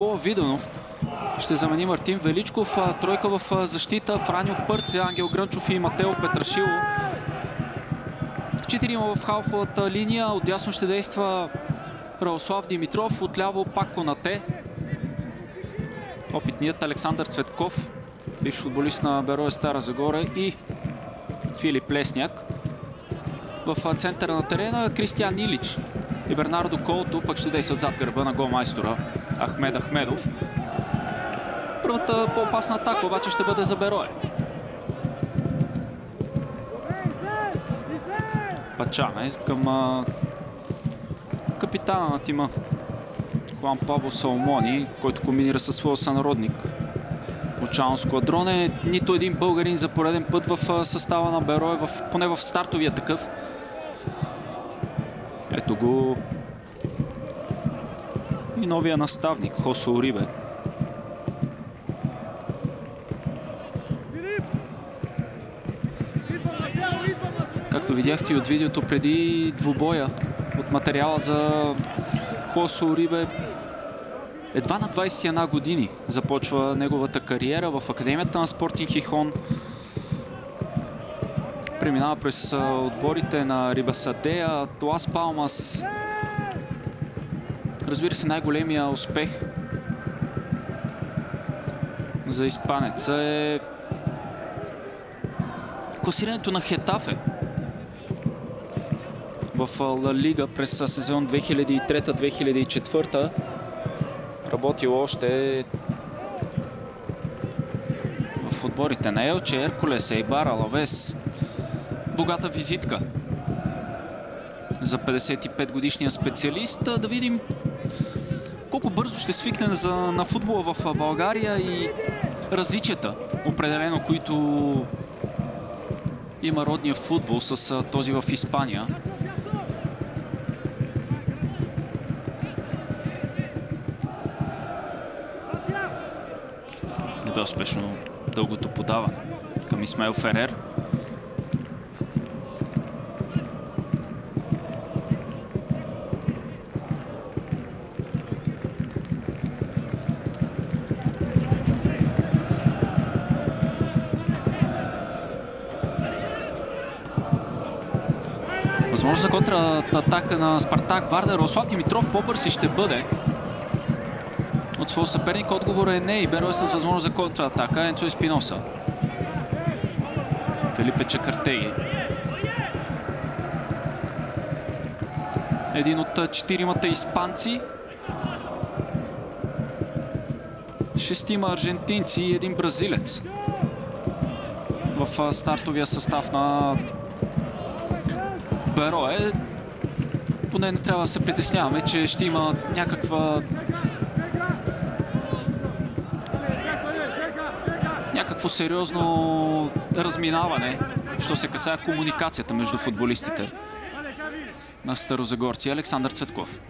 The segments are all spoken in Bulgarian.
Виденов ще замени Мартин Величков. Тройка в защита. Франю Пърце, Ангел Грънчов и Матео Петрашило. Четирима в халфовата линия. Отдясно ще действа Православ Димитров. Отляво пак Конате. Опитният Александър Цветков, бивш футболист на Берое Стара Загора и Филип Лесняк. В центъра на терена Кристиан Илич и Бернардо Колто пък ще действат зад гърба на голмайстора Ахмед Ахмедов. Първата по-опасна атака обаче ще бъде за Берое. Пачаме към а, капитана на тима Хуан Пабло Салмони, който комбинира със своя сънародник. Очално складроне. Нито един българин за пореден път в състава на Берое, в, поне в стартовия такъв. Ето го и новия наставник Хосо Орибе. Както видяхте и от видеото преди двубоя от материала за Хосо Орибе, едва на 21 години започва неговата кариера в Академията на Спортинг Хихон. Преминава през отборите на Рибасадея, Лас Палмас. Разбира се, най-големия успех за испанеца е класирането на Хетафе в Ла Лига през сезон 2003-2004. Работил още в отборите на Елче, Еркулес, Ейбар, Алавес. Богата визитка за 55 годишния специалист. Да видим колко бързо ще свикне за, на футбола в България и различията, определено, които има родния футбол с този в Испания. Не бе успешно дългото подаване към Исмаил Ферер. Възможно за контратака на Спартак Варда. Рослав Димитров по-бърз и ще бъде от своя съперник. Отговор е не и Берой с възможност за контратака. Енцо Еспиноса. Филипе Чакартеги. Един от четиримата испанци. Шестима аржентинци и един бразилец в стартовия състав на Берое. Поне не трябва да се притесняваме, че ще има някаква някакво сериозно разминаване, що се касае комуникацията между футболистите на старозагорци. Александър Цветков.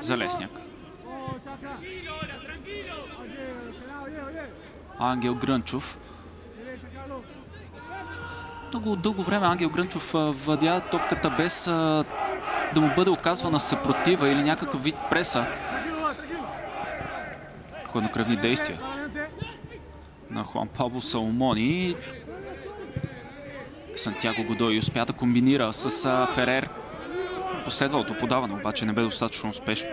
Залесняк. Ангел Грънчов. Много дълго време Ангел Грънчов владя топката без да му бъде оказвана съпротива или някакъв вид преса. Хладнокръвни действия на Хуан Пабло Саломони. Сантьяго Годой успя да комбинира с Ферер. Последвалото подаване обаче не бе достатъчно успешно.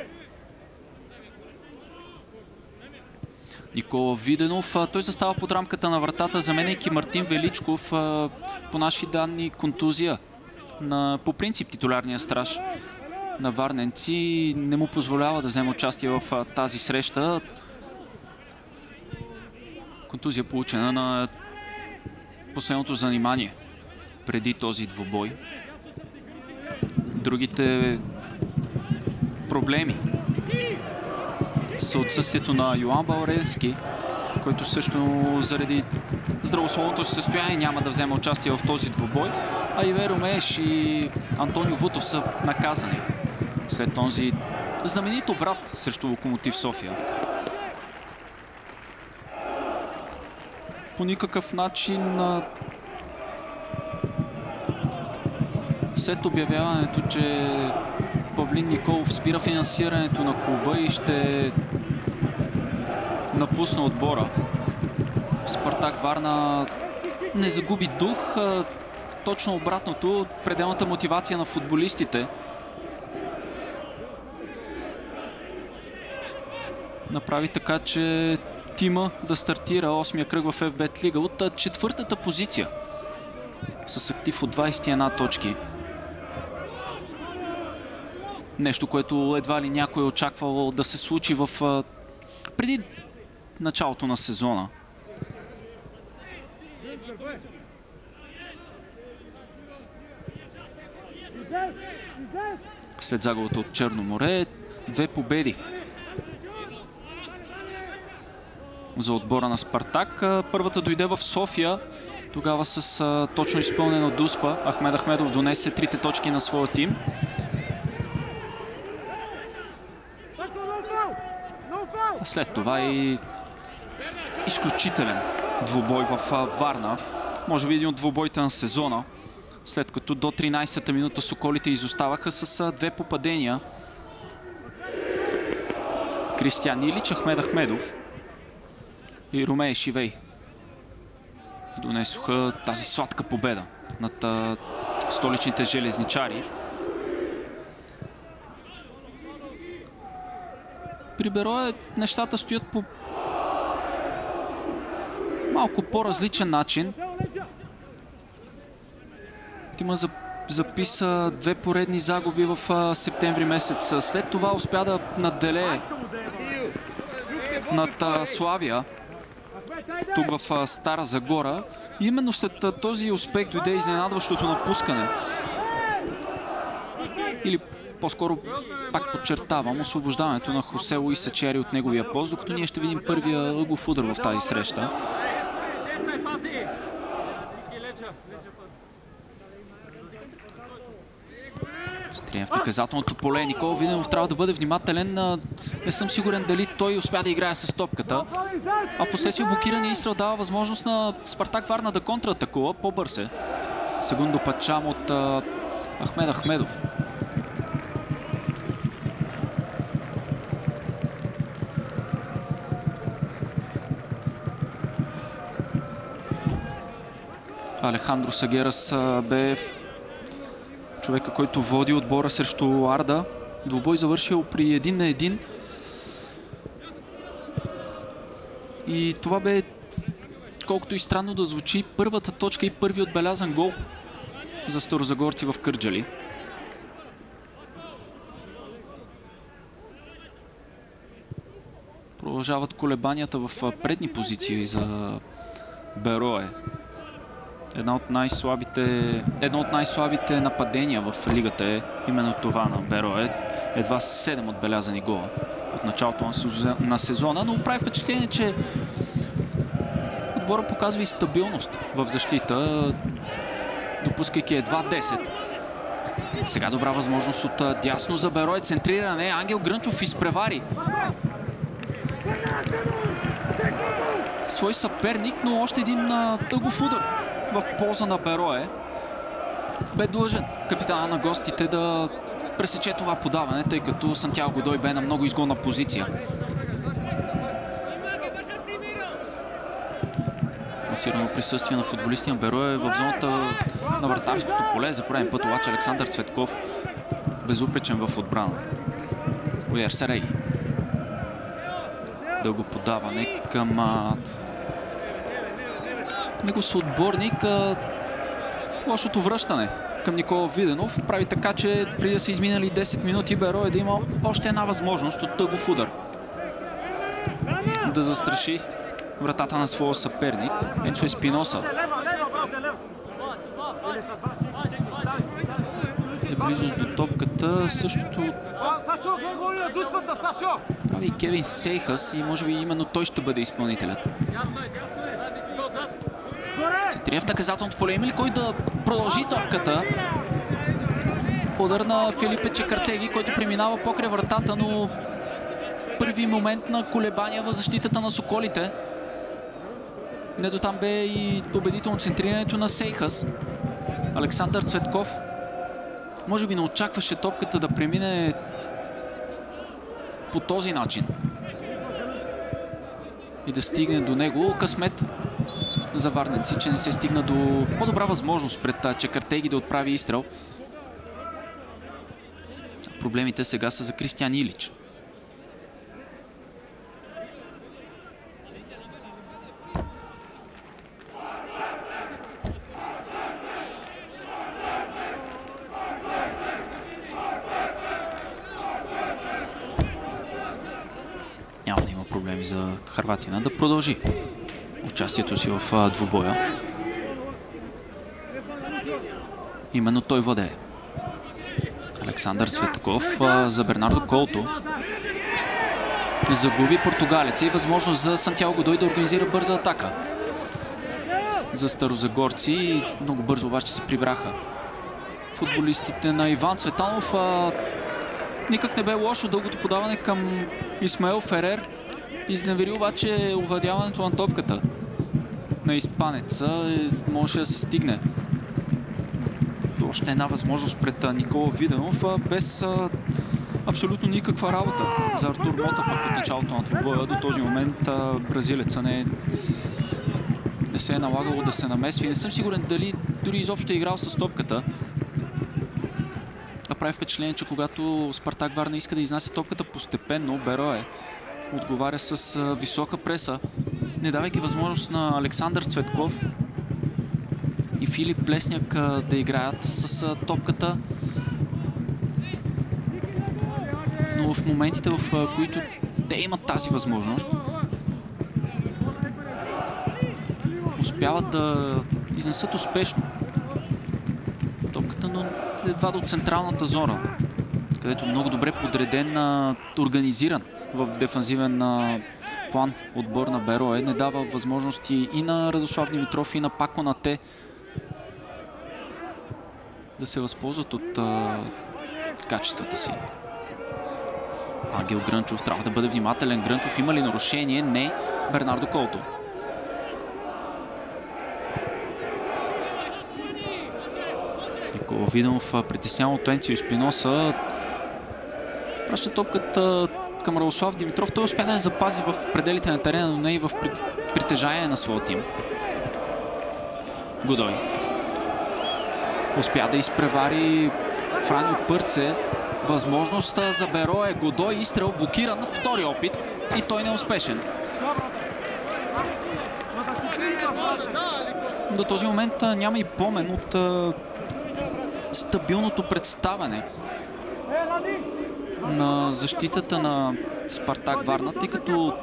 Никола Виденов. Той застава под рамката на вратата, заменяйки Мартин Величков. По наши данни контузия на по принцип титулярния страж на Варненци не му позволява да вземе участие в тази среща. Контузия получена на последното занимание преди този двубой. Другите проблеми са отсъствието на Йоан Балренски, който също заради здравословното си състояние няма да вземе участие в този двубой. А Иверо Меш и Антонио Вутов са наказани след този знаменит обрат срещу Локомотив София. По никакъв начин след обявяването, че Павлин Николов спира финансирането на клуба и ще напусне отбора. Спартак Варна не загуби дух. Точно обратното, пределната мотивация на футболистите. Направи така, че тима да стартира 8-я кръг в FBET Лига от четвъртата позиция с актив от 21 точки. Нещо, което едва ли някой е очаквал да се случи в преди началото на сезона. След загубата от Черно море, две победи за отбора на Спартак. Първата дойде в София, тогава с точно изпълнена дуспа. Ахмед Ахмедов донесе трите точки на своя тим. След това и изключителен двубой в Варна. Може би един от двубоите на сезона. След като до 13-та минута Соколите изоставаха с две попадения. Кристиан Илич, Ахмед Ахмедов и Ромей Шивей донесоха тази сладка победа над столичните железничари. При Берое нещата стоят по малко по-различен начин. Тима записа две поредни загуби в септември месец. След това успя да надделее над Славия тук в Стара Загора. Именно след този успех дойде изненадващото напускане. Или по-скоро, пак подчертавам, освобождаването на Хосе Луис Сачери от неговия пост, докато ние ще видим първия ъгов удар в тази среща. Центриран в наказателното поле. Никола Виденов трябва да бъде внимателен. Не съм сигурен дали той успя да играе с топката. А в последствие блокиране Израел дава възможност на Спартак Варна да контратакува. По-бърз е. Сегундо Пачам от Ахмед Ахмедов. Алехандро Сагерас бе човека, който води отбора срещу Арда. Двубой завършил при един на един. И това бе, колкото и странно да звучи, първата точка и първи отбелязан гол за старозагорци в Кърджали. Продължават колебанията в предни позиции за Берое една от най-слабите, едно от най-слабите нападения в лигата е именно това на Беро. Е едва 7 отбелязани гола от началото на сезона, но прави впечатление, че отбора показва и стабилност в защита, допускайки едва 10. Сега добра възможност от дясно за Берой. Центриране. Ангел Грънчов изпревари. Свой съперник, но още един тъгов удар в полза на Берое. Бе длъжен капитана на гостите да пресече това подаване, тъй като Сантьяго Годой бе на много изгодна позиция. Масирано присъствие на футболисти на Берое в зоната на вратарското поле. За пореден път обаче Александър Цветков безупречен в отбрана. Уяр Сарей. Дълго подаване към негов съотборник. Лошото връщане към Никола Виденов прави така, че преди да са изминали 10 минути Беро е да има още една възможност от тъгов удар. Да застраши вратата на своя съперник. Енцо Еспиноса. Е близост до топката. Същото прави Кевин Сейхас и може би именно той ще бъде изпълнителят. Центрира в наказателното поле. Има ли кой да продължи топката? Удар на Филипе Чекартеги, който преминава покрай вратата, но първи момент на колебания в защитата на Соколите. Не до там бе и победително центрирането на Сейхас. Александър Цветков може би не очакваше топката да премине по този начин и да стигне до него. Късмет за Варненци, че не се стигна до по-добра възможност пред Чекартеги да отправи изстрел. Проблемите сега са за Кристиан Илич. Няма да има проблеми за Харватина да продължи участието си в двубоя. Именно той владее. Александър Цветков за Бернардо Колто. Загуби португалеца и възможност за Сантьяго Годой да организира бърза атака. За старозагорци много бързо обаче се прибраха. Футболистите на Иван Цветанов никак не бе лошо дългото подаване към Исмаел Ферер. Изневери обаче овладяването на топката на изпанеца. Можеше да се стигне още една възможност пред Никола Виденов, без абсолютно никаква работа за Артур Мота пък от началото на двубоя. До този момент бразилеца не, не се е налагало да се намесва и не съм сигурен дали дори изобщо е играл с топката. А прави впечатление, че когато Спартак Варна иска да изнася топката постепенно, Берое отговаря с висока преса, не давайки възможност на Александър Цветков и Филип Плесняк да играят с топката. Но в моментите, в които те имат тази възможност, успяват да изнесат успешно топката, но едва до централната зона, където много добре подреден, организиран в дефанзивен план отбор на Берое. Не дава възможности и на Радослав Димитров, и на Пако на Те да се възползват от а, качествата си. Ангел Грънчов трябва да бъде внимателен. Грънчов има ли нарушение? Не. Бернардо Колто. Никола Виденов притеснява от Енцио Спиноса. Праща топката към Радослав Димитров. Той успя да я запази в пределите на терена, но не и в притежание на своя тим. Годой. Успя да изпревари Франио Пърце. Възможността за Беро е Годой. Изстрел блокиран. Втори опит. И той не е успешен. До този момент няма и помен от стабилното представяне на защитата на Спартак Варна, тъй като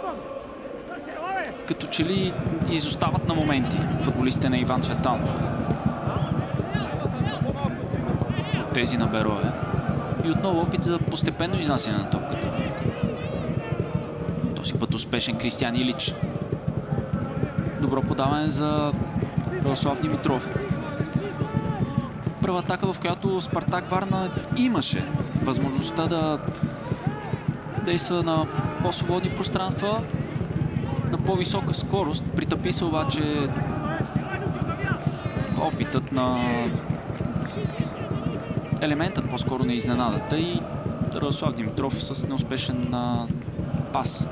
като че ли изостават на моменти футболистите на Иван Цветанов. Тези на Берое. И отново опит за постепенно изнасяне на топката. Този път успешен Кристиан Илич. Добро подаване за Радослав Димитров. Първа атака, в която Спартак Варна имаше възможността да действа на по-свободни пространства, на по-висока скорост. Притъпи се обаче опитът на елементът по-скоро на изненадата и Радослав Димитров с неуспешен пас.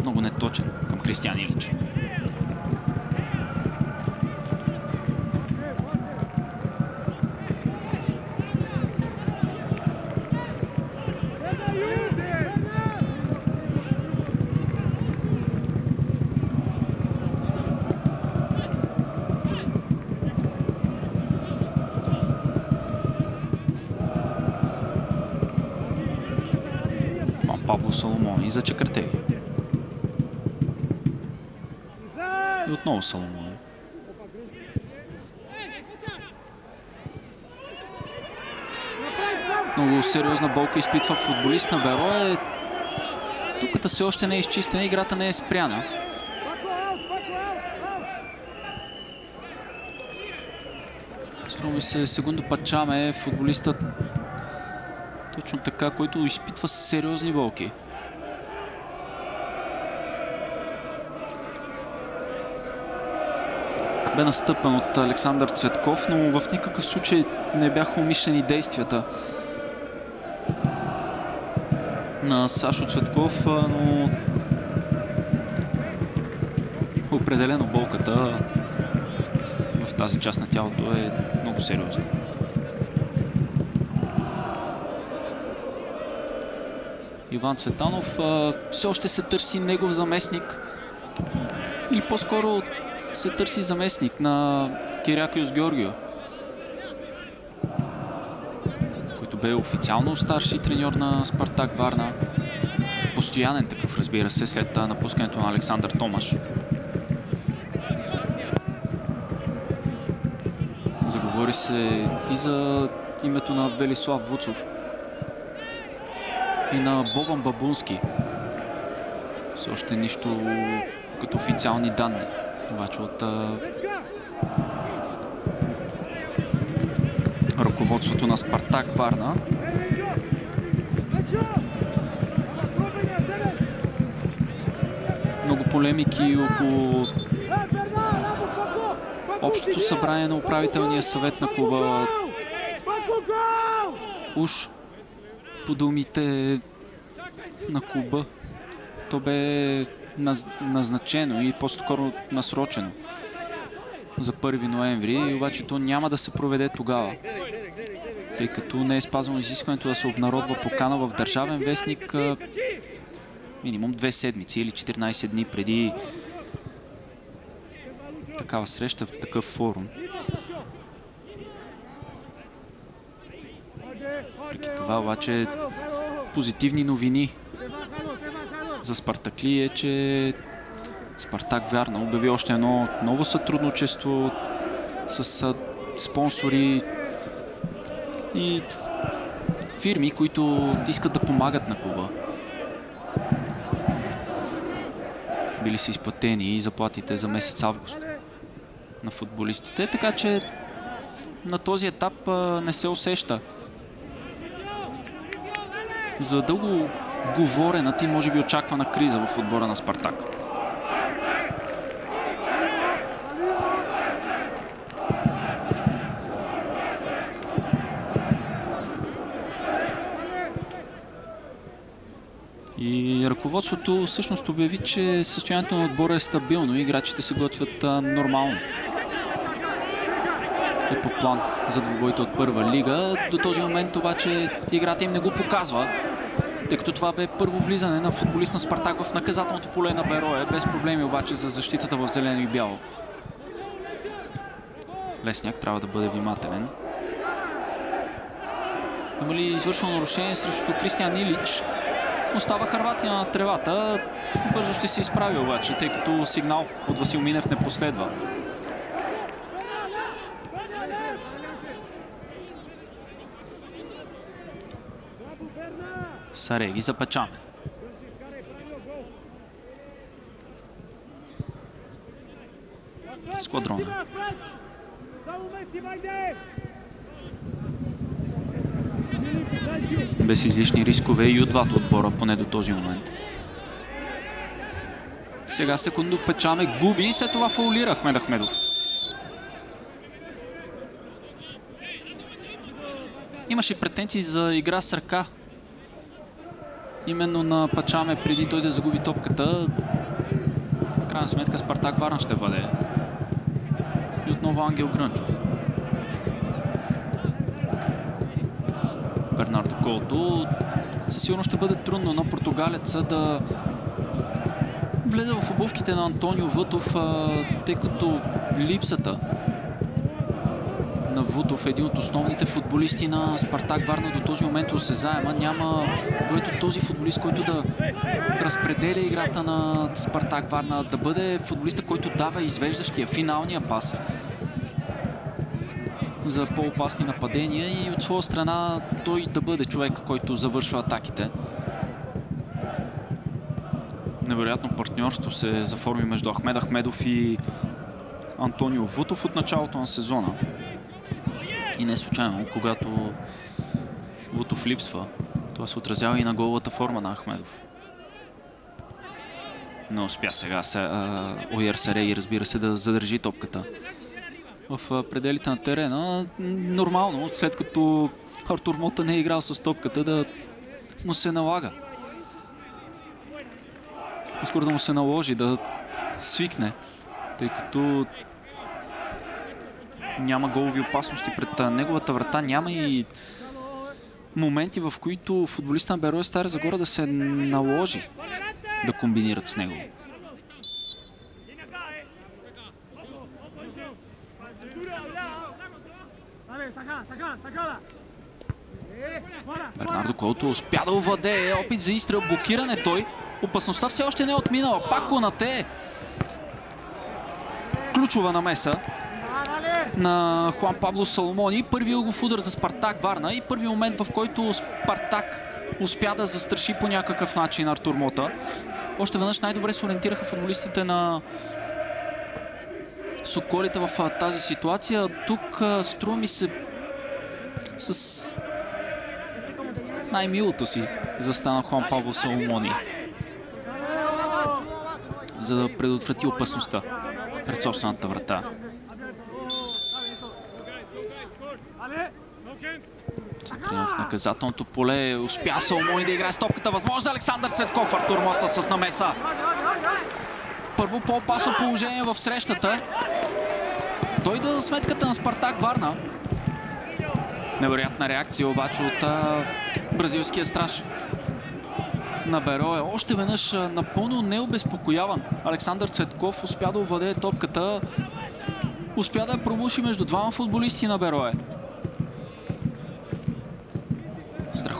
Много неточен към Кристиан Илич. За Чакартеги. И отново Соломон. Много сериозна болка изпитва футболист на Берое. Туката все още не е изчистена, играта не е спряна. Струва се Сегундо Пачаме, футболистът точно така, който изпитва сериозни болки. Бе настъпен от Александър Цветков, но в никакъв случай не бяха умишлени действията на Сашо Цветков, но определено болката в тази част на тялото е много сериозна. Иван Цветанов все още се търси негов заместник или по-скоро се търси заместник на Кирякиос Георгио, който бе официално старши треньор на Спартак Варна. Постоянен такъв, разбира се, след напускането на Александър Томаш. Заговори се и за името на Велислав Вуцов и на Бобан Бабунски. Все още нищо като официални данни. Обаче от а... ръководството на Спартак Варна. Много полемики около общото събрание на управителния съвет на клуба. Уж по думите на клуба. То бе назначено и по-скоро насрочено за 1 ноември, обаче то няма да се проведе тогава. Тъй като не е спазвано изискването да се обнародва покана в Държавен вестник минимум две седмици или 14 дни преди такава среща, такъв форум. Преки това обаче позитивни новини за Спартакли е, че Спартак Вярна обяви още едно ново сътрудничество с спонсори и фирми, които искат да помагат на клуба. Били са изплатени и заплатите за месец август на футболистите, така че на този етап не се усеща за дълго говорената и може би очаквана криза в отбора на Спартак. И ръководството всъщност обяви, че състоянието на отбора е стабилно и играчите се готвят нормално. Е по план за двубойта от първа лига. До този момент обаче играта им не го показва тъй като това бе първо влизане на футболист на Спартак в наказателното поле на Бероя, без проблеми обаче за защитата в зелено и бяло. Лесняк трябва да бъде внимателен. Има ли извършено нарушение срещу Кристиан Илич? Остава Харватия на тревата. Бързо ще се изправи обаче, тъй като сигнал от Васил Минев не последва. Сареги запечаме. Сквадрона. Без излишни рискове и от двата отбора, поне до този момент. Сега секунду печаме, губи и след това фаулира Ахмед Ахмедов. Имаше претенции за игра с ръка именно на Пачаме преди той да загуби топката. В крайна сметка Спартак Варна ще бъде. И отново Ангел Грънчов. Бернардо Колто. Със сигурно ще бъде трудно на португалеца да влезе в обувките на Антонио Вътов, тъй като липсата на Вутов, един от основните футболисти на Спартак Варна до този момент осезаема. Няма който този футболист, който да разпределя играта на Спартак Варна, да бъде футболиста, който дава извеждащия финалния пас за по-опасни нападения и от своя страна той да бъде човек, който завършва атаките. Невероятно партньорство се заформи между Ахмед Ахмедов и Антонио Вутов от началото на сезона. И не случайно, когато Вутов липсва, това се отразява и на головата форма на Ахмедов. Не успя сега Ойер Сареги, разбира се, да задържи топката в пределите на терена. Нормално, след като Артур Мота не е играл с топката, да му се налага. По-скоро да му се наложи, да свикне, тъй като няма голови опасности пред неговата врата, няма и моменти, в които футболиста на Бероя Стара Загора да се наложи да комбинират с него. Бернардо Колто успя да овладее опит за изстрел, блокиране той. Опасността все още не е отминала. Пак Конате. Ключова намеса на Хуан Пабло Соломони. Първи угов удар за Спартак Варна и първи момент, в който Спартак успя да застраши по някакъв начин Артур Мота. Още веднъж най-добре се ориентираха футболистите на Соколите в тази ситуация. Тук струва ми се с най-милото си застана Хуан Пабло Соломони за да предотврати опасността пред собствената врата. в наказателното поле. Успя Соломони да играе с топката. Възможно Александър Цветков. Артур Мота с намеса. Първо по-опасно положение в срещата. Дойде за сметката на Спартак Варна. Невероятна реакция обаче от а, бразилския страж на Берое. Още веднъж напълно необезпокояван. Александър Цветков успя да овладее топката. Успя да я промуши между двама футболисти на Берое.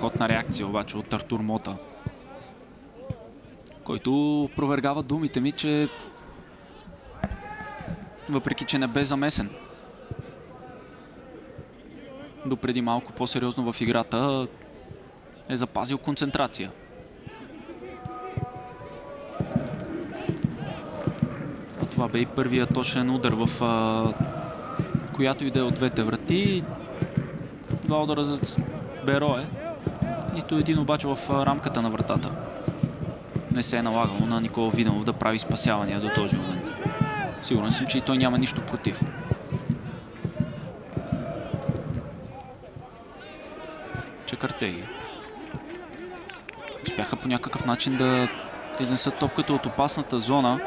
Страхотна реакция обаче от Артур Мота, който провергава думите ми, че въпреки, че не бе замесен допреди малко по-сериозно в играта, е запазил концентрация. А това бе и първият точен удар в а, която и да е от двете врати. Два удара за Берое. Нито един обаче в рамката на вратата. Не се е налагало на Никола Виденов да прави спасявания до този момент. Сигурен съм, че и той няма нищо против. Чекартеги. Успяха по някакъв начин да изнесат топката от опасната зона.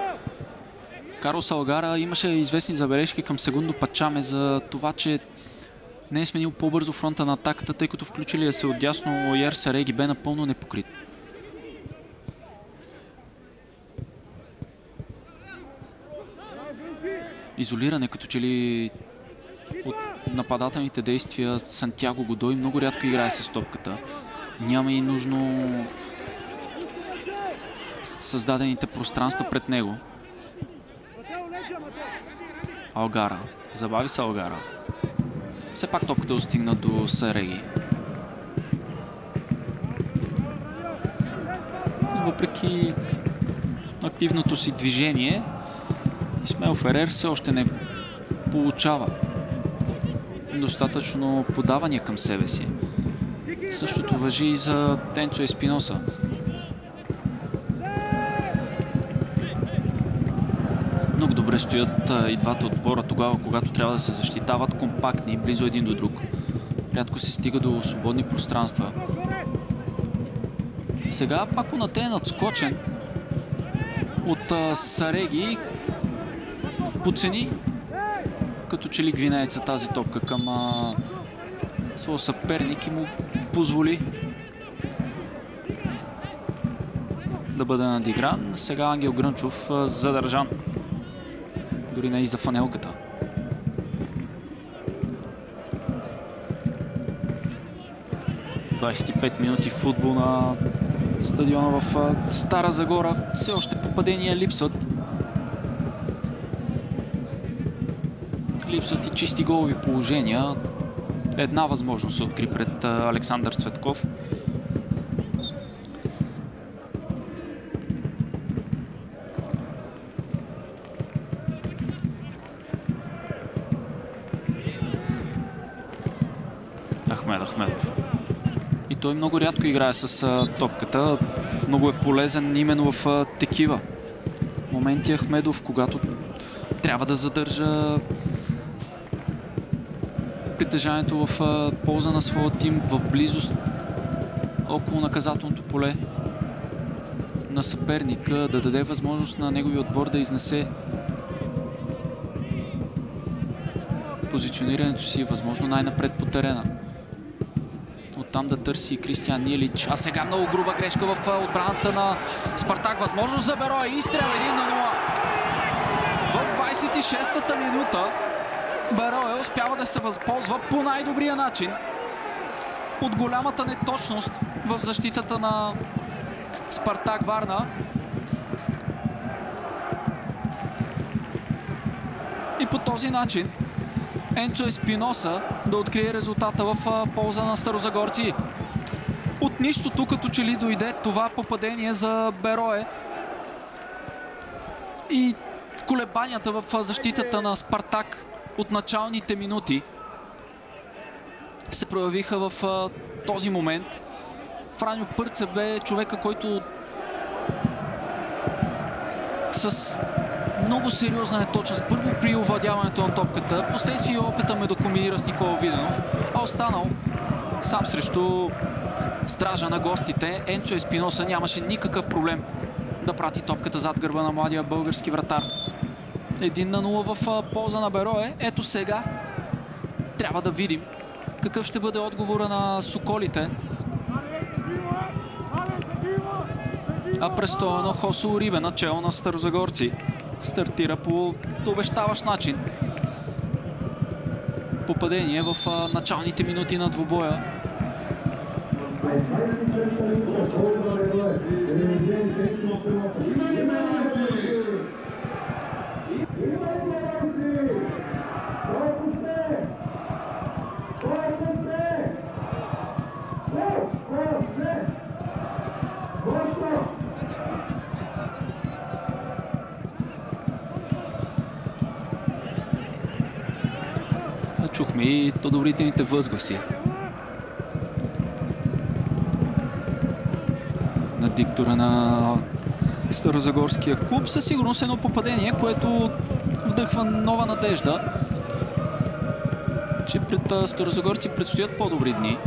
Карл Салгара имаше известни забележки към Сегундо Пачаме за това, че не е сменил по-бързо фронта на атаката, тъй като включили се отдясно Оер Сареги бе напълно непокрит. Изолиране като че ли от нападателните действия Сантьяго Годой много рядко играе с топката. Няма и нужно създадените пространства пред него. Алгара. Забави се Алгара. Все пак топката достигна до Сареги. Въпреки активното си движение, Исмел Ферер все още не получава достатъчно подавания към себе си. Същото въжи и за Тенцо Еспиноса. Стоят и двата отбора тогава, когато трябва да се защитават компактни, близо един до друг. Рядко се стига до свободни пространства. Сега пак Онате е надскочен от Сареги. Поцени като че ли гвинееца тази топка към а, своя съперник и му позволи да бъде надигран. Сега Ангел Грънчов задържан. Дори не и за фанелката. ...25 минути футбол на стадиона в Стара Загора. Все още попадения липсват. Липсват и чисти голови положения. Една възможност се откри пред Александър Цветков. Ахмед Ахмедов. И той много рядко играе с топката. Много е полезен именно в такива моменти Ахмедов, когато трябва да задържа притежанието в полза на своя тим в близост около наказателното поле на съперника, да даде възможност на неговия отбор да изнесе позиционирането си възможно най-напред по терена. Оттам да търси Кристиан Нилич. А сега много груба грешка в отбраната на Спартак. Възможност за Беро и изстрел 1 на 0. В 26-та минута Берое успява да се възползва по най-добрия начин от голямата неточност в защитата на Спартак Варна. И по този начин Енцо Еспиноса да открие резултата в полза на старозагорци. От нищото, като че ли дойде това попадение за Берое. И колебанията в защитата на Спартак от началните минути се проявиха в този момент. Франю Пърцев бе човека, който с много сериозна неточност. Първо при овладяването на топката, последствие опита ме да комбинира с Никола Виденов, а останал сам срещу стража на гостите. Енцо Еспиноса нямаше никакъв проблем да прати топката зад гърба на младия български вратар. Един на 0 в полза на Берое. Ето сега трябва да видим какъв ще бъде отговора на Соколите. А престояно Хосо Урибе, начало на Старозагорци, стартира по обещаващ начин. Попадение в началните минути на двубоя. Чухме и одобрителните възгласи. На диктора на Старозагорския клуб. Със сигурност едно попадение, което вдъхва нова надежда, че пред Старозагорци предстоят по-добри дни.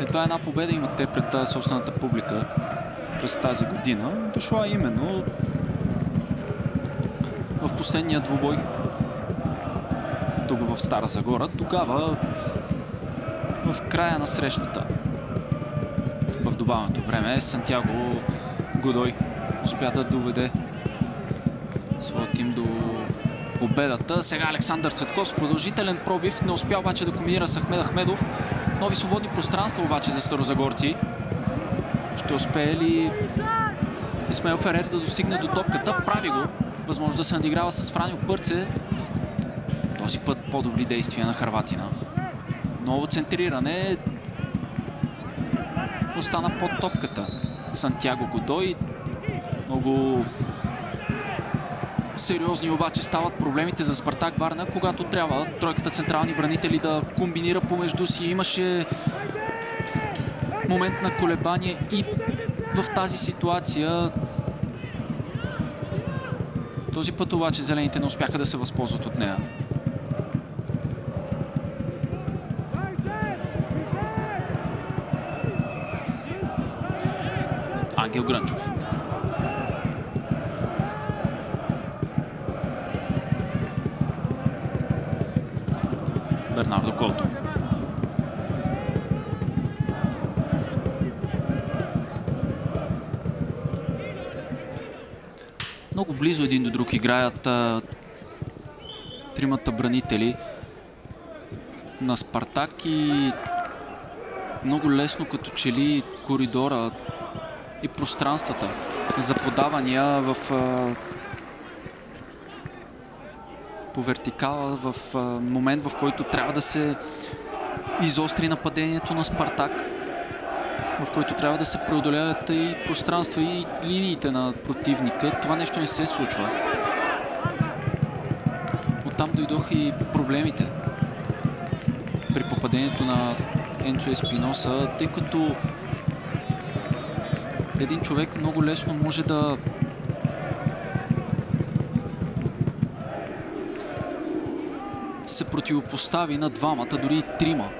Едва една победа имат те пред собствената публика през тази година. Дошла именно в последния двубой тук в Стара Загора. Тогава в края на срещата в добавеното време Сантьяго Годой успя да доведе своят тим до победата. Сега Александър Цветков с продължителен пробив. Не успя обаче да комбинира с Ахмед Ахмедов. Нови свободни пространства обаче за старозагорци. Ще успее ли Исмаил Ферер да достигне до топката? Прави го. Възможно да се надиграва с Франю Пърце. Този път по-добри действия на Харватина. Ново центриране. Остана под топката. Сантьяго Годой. Много сериозни обаче стават проблемите за Спартак Варна, когато трябва тройката централни бранители да комбинира помежду си. Имаше момент на колебание и в тази ситуация този път обаче зелените не успяха да се възползват от нея. Ангел Грънчов. Бернардо Колто. Много близо един до друг играят а, тримата бранители на Спартак и много лесно като че ли коридора и пространствата за подавания в по вертикала в момент, в който трябва да се изостри нападението на Спартак, в който трябва да се преодоляват и пространства и линиите на противника. Това нещо не се случва. Оттам дойдоха и проблемите при попадението на Енцо Еспиноса, тъй като един човек много лесно може да се противопостави на двамата, дори и трима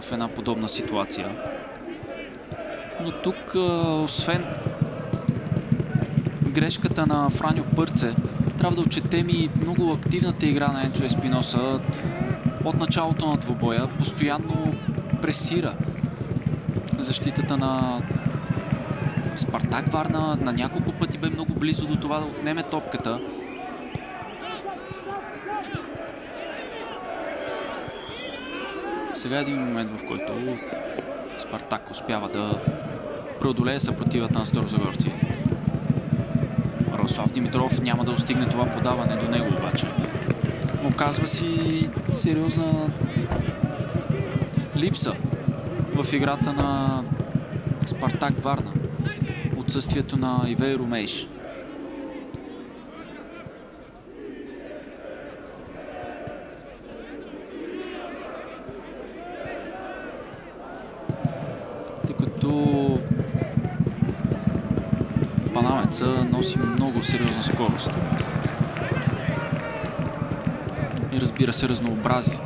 в една подобна ситуация. Но тук, освен грешката на Франьо Пърце, трябва да отчетем и много активната игра на Енцо Еспиноса от началото на двобоя. Постоянно пресира защитата на Спартак Варна. На няколко пъти бе много близо до това да отнеме топката. Сега е един момент, в който Спартак успява да преодолее съпротивата на Старозагорци. Рослав Димитров няма да достигне това подаване до него обаче. Оказва си сериозна липса в играта на Спартак Варна. Отсъствието на Ивей Румейш. Тъй Панамеца носи много сериозна скорост. И разбира се разнообразие.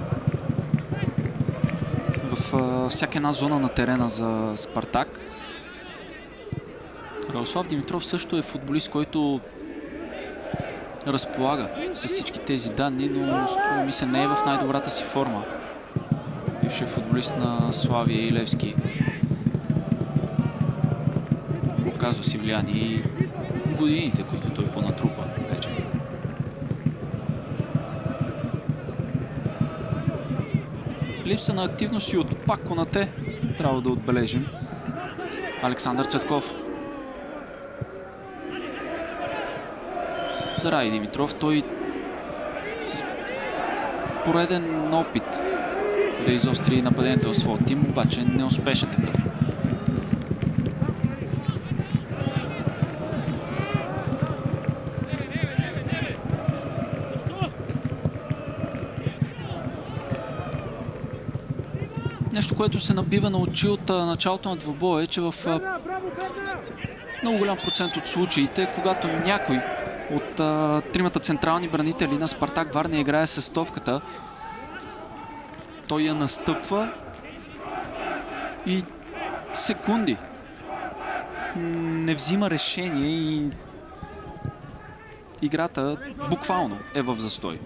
Всяка една зона на терена за Спартак. Радослав Димитров също е футболист, който разполага с всички тези данни, но струва ми се не е в най-добрата си форма. Бившият футболист на Славия и Левски. Оказва си влияние и годините, които той понатрупа вече. Липса на активност и от пак Конате трябва да отбележим. Александър Цветков. За Рай Димитров той с пореден опит да изостри нападението в своя тим, обаче не успешен такъв. Нещо, което се набива на очи от началото на двобоя е, че в много голям процент от случаите, когато някой от а, тримата централни бранители на Спартак Варна играе с топката, той я настъпва и секунди не взима решение и играта буквално е в застой.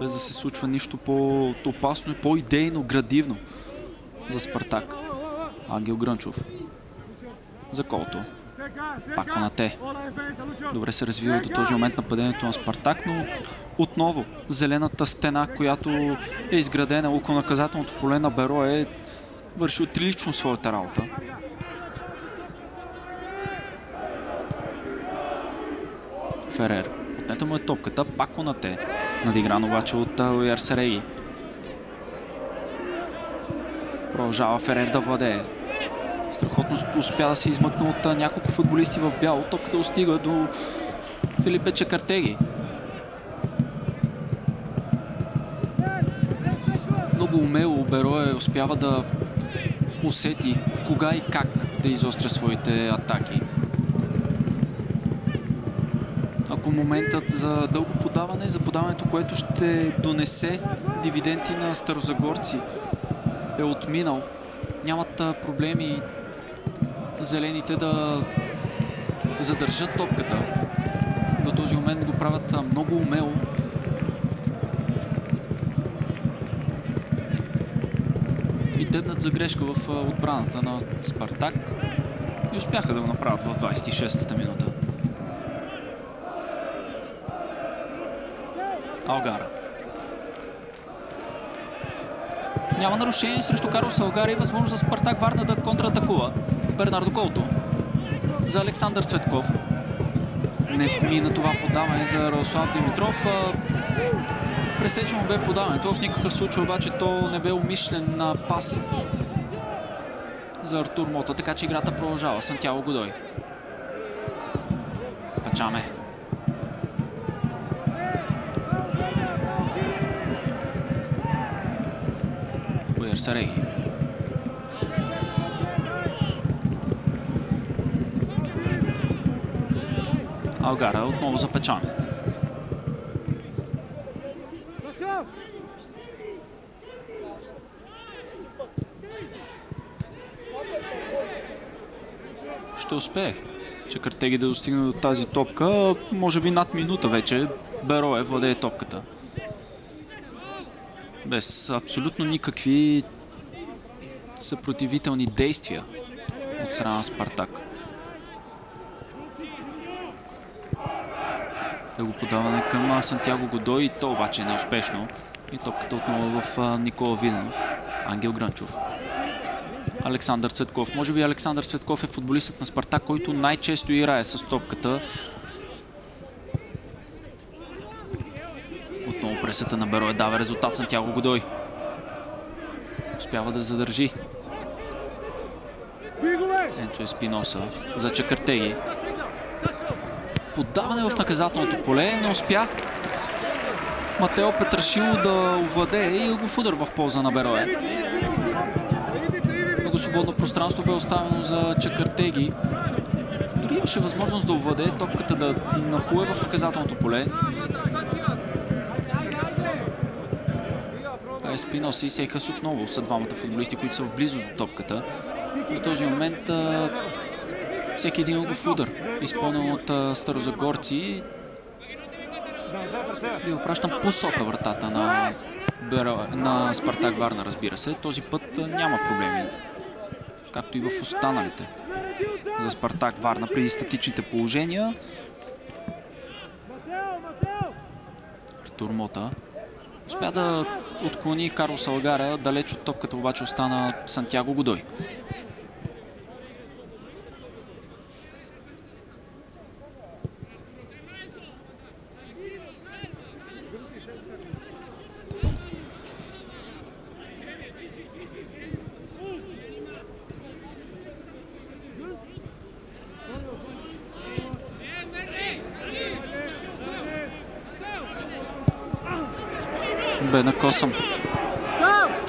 без да се случва нищо по-опасно и по-идейно, градивно за Спартак. Ангел Грънчов. За колто. Пак на те. Добре се развива до този момент нападението на Спартак, но отново зелената стена, която е изградена около наказателното поле на Беро е върши отрилично своята работа. Ферер. Отнета му е топката, пак на те. Надигран обаче от Уяр Сереги. Продължава Ферер да владее. Страхотно успя да се измъкне от няколко футболисти в бяло. Топката достига до Филипе Чекартеги. Много умело Берое успява да усети кога и как да изостря своите атаки. Ако моментът за дълго подаване, за подаването, което ще донесе дивиденти на старозагорци е отминал, нямат проблеми зелените да задържат топката. До този момент го правят много умело. И дебнат за грешка в отбраната на Спартак. И успяха да го направят в 26-та минута. Алгара. Няма нарушение срещу Карлос Алгара и възможност за Спартак Варна да контратакува. Бернардо Колто. За Александър Цветков. Не мина това подаване за Радослав Димитров. Пресечено бе подаването. В никакъв случай обаче то не бе умишлен на пас за Артур Мота, така че играта продължава. Сантьяго Годой. Пачаме. Сареги. Алгара отново запечаме. Ще успее. Чакъртеги да достигне до тази топка. Може би над минута вече. Берое владее топката. Без абсолютно никакви съпротивителни действия от страна на Спартак. Да го подаване към Сантьяго Годой и то обаче е неуспешно. И топката отново в Никола Виденов. Ангел Гранчов. Александър Цветков. Може би Александър Цветков е футболистът на Спартак, който най-често играе с топката. Отново пресата на Берое дава резултат Сантьяго Годой. Успява да задържи. Енчо Еспиноса за Чакартеги. Подаване в наказателното поле. Не успя Матео Петрашило да овладее и го фудър в полза на Берое. Много свободно пространство бе оставено за Чакартеги. Дори имаше възможност да овладее топката да нахуе в наказателното поле. Еспинос и Сейхас отново са двамата футболисти, които са в близост до топката. До този момент всеки един го в удар, изпълнен от старозагорци. Ви опращам посока вратата на, на Спартак Варна, разбира се. Този път няма проблеми, както и в останалите за Спартак Варна преди статичните положения. Артур успя да отклони Карлос Алгара. Далеч от топката обаче остана Сантьяго Годой. Бе на косъм.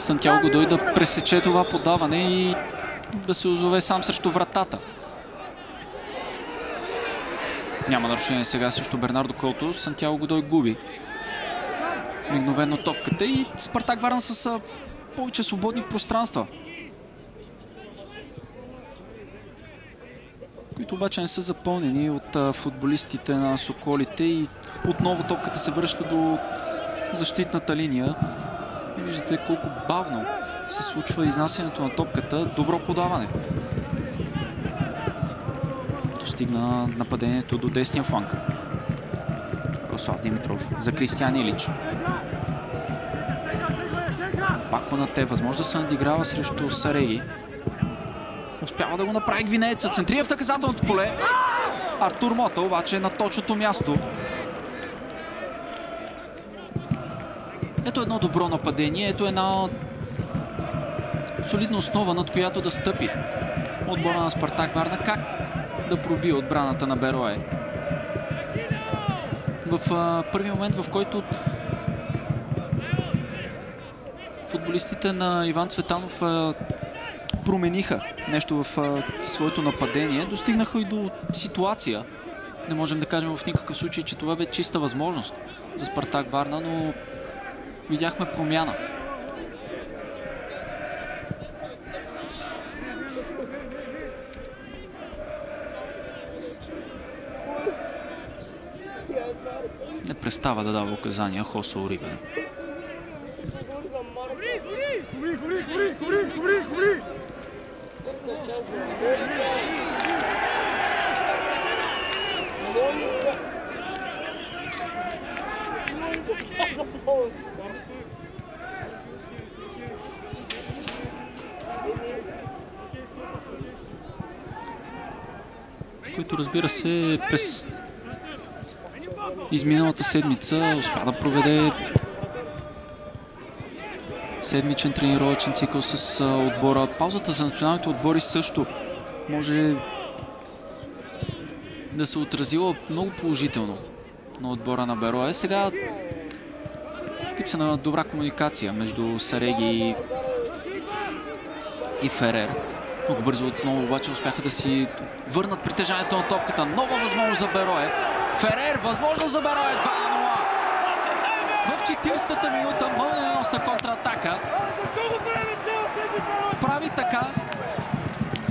Сантьяго Годой да пресече това подаване и да се озове сам срещу вратата. Няма нарушение сега срещу Бернардо Колто. Сантьяго Годой губи мигновено топката и Спартак Варна с повече свободни пространства. които обаче не са запълнени от футболистите на Соколите и отново топката се връща до защитната линия. И виждате колко бавно се случва изнасянето на топката. Добро подаване. Достигна нападението до десния фланг. Рослав Димитров за Кристиан Илич. Пак на те. Възможно да се надиграва срещу Сареги. Успява да го направи Гвинееца. Центрия в наказателното поле. Артур Мота обаче е на точното място. Ето едно добро нападение, ето една солидна основа, над която да стъпи отбора на Спартак Варна. Как да проби отбраната на Берое? В а, първи момент, в който футболистите на Иван Цветанов а, промениха нещо в а, своето нападение, достигнаха и до ситуация. Не можем да кажем в никакъв случай, че това бе чиста възможност за Спартак Варна, но видяхме промяна. Не престава да дава указания Хосо Орибе. Разбира се през изминалата седмица успя да проведе седмичен тренировъчен цикъл с отбора. Паузата за националните отбори също може да се отразила много положително на отбора на Берое. Сега липса на добра комуникация между Сареги и Ферер. Много бързо отново обаче успяха да си върнат притежанието на топката. Нова възможност за Берое. Ферер, възможно за Берое, 2 на 0. В 40-та минута мълниеносна контратака. Прави така,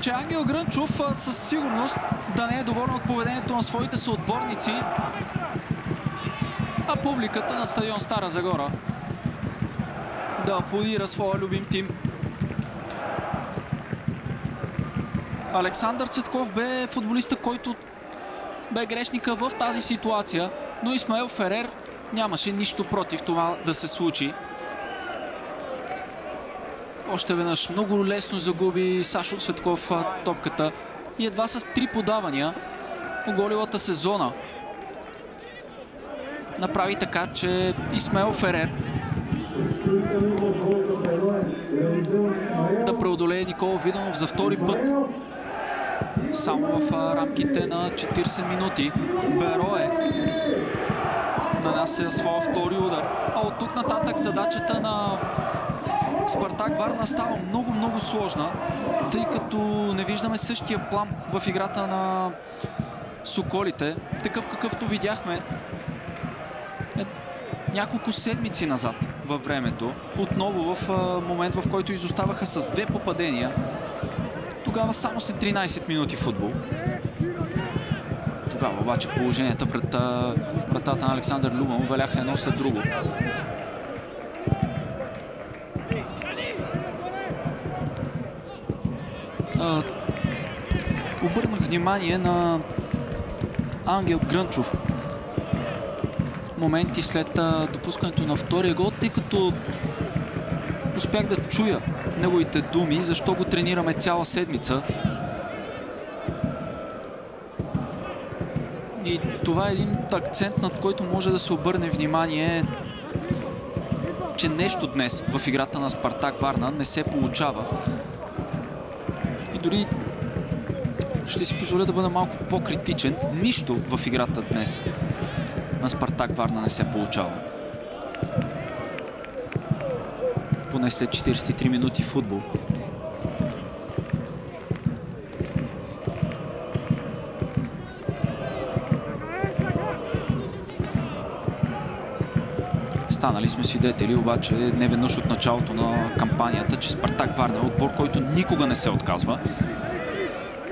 че Ангел Грънчов със сигурност да не е доволен от поведението на своите съотборници, а публиката на стадион Стара Загора да аплодира своя любим тим. Александър Цветков бе футболиста, който бе грешника в тази ситуация, но Исмаел Ферер нямаше нищо против това да се случи. Още веднъж много лесно загуби Сашо Цветков топката. И едва с три подавания по голилата сезона. Направи така, че Исмаел Ферер да преодолее Никола Видонов за втори път само в рамките на 40 минути. Берое нанася своя втори удар. А от тук нататък задачата на Спартак Варна става много, много сложна, тъй като не виждаме същия план в играта на Соколите, такъв какъвто видяхме е, няколко седмици назад във времето. Отново в момент, в който изоставаха с две попадения. Тогава само след 13 минути футбол. Тогава обаче положенията пред вратата на Александър Любан валяха едно след друго. обърнах внимание на Ангел Грънчов. Моменти след допускането на втория гол, тъй като успях да чуя неговите думи, защо го тренираме цяла седмица. И това е един акцент, над който може да се обърне внимание, че нещо днес в играта на Спартак Варна не се получава. И дори ще си позволя да бъда малко по-критичен. Нищо в играта днес на Спартак Варна не се получава. Поне след 43 минути футбол. Станали сме свидетели, обаче не веднъж от началото на кампанията, че Спартак Варна е отбор, който никога не се отказва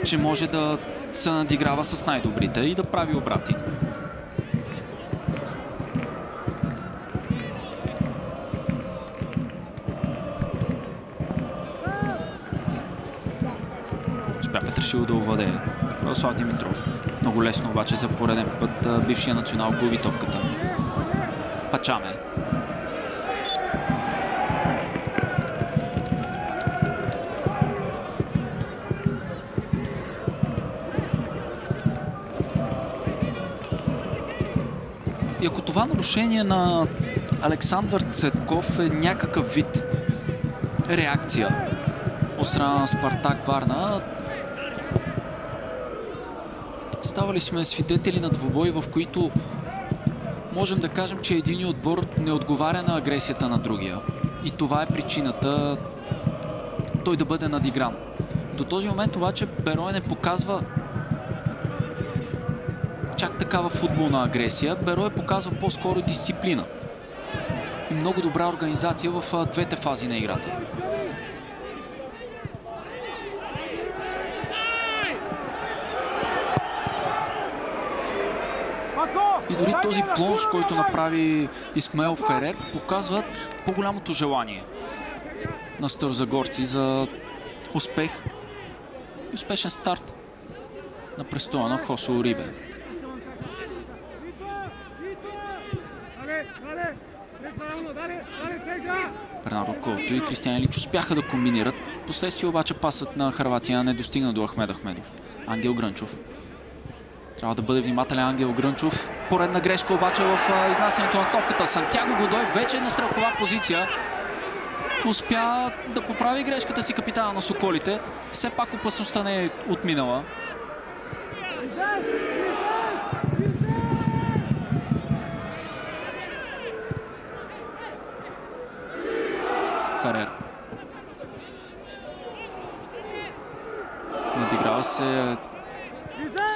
че може да се надиграва с най-добрите и да прави обрати. Успя Петрашил да уваде Радослав Димитров. Много лесно обаче за пореден път бившия национал губи топката. Пачаме. И ако това нарушение на Александър Цетков е някакъв вид реакция от страна на Спартак Варна, ставали сме свидетели на двубои, в които можем да кажем, че един отбор не отговаря на агресията на другия. И това е причината той да бъде надигран. До този момент обаче Берой не показва чак такава футболна агресия. Берой показва по-скоро дисциплина. И много добра организация в двете фази на играта. И дори този плонж, който направи Исмаел Ферер, показва по-голямото желание на Старозагорци за успех и успешен старт на престола на Хосо Орибе. Бернардо Колто и Кристиан Илич успяха да комбинират. Последствие обаче пасът на Харватия не достигна до Ахмед Ахмедов. Ангел Грънчов. Трябва да бъде внимателен Ангел Грънчов. Поредна грешка обаче в изнасянето на топката. Сантяго Годой вече е на стрелкова позиция. Успя да поправи грешката си капитана на Соколите. Все пак опасността не е отминала. Ферер.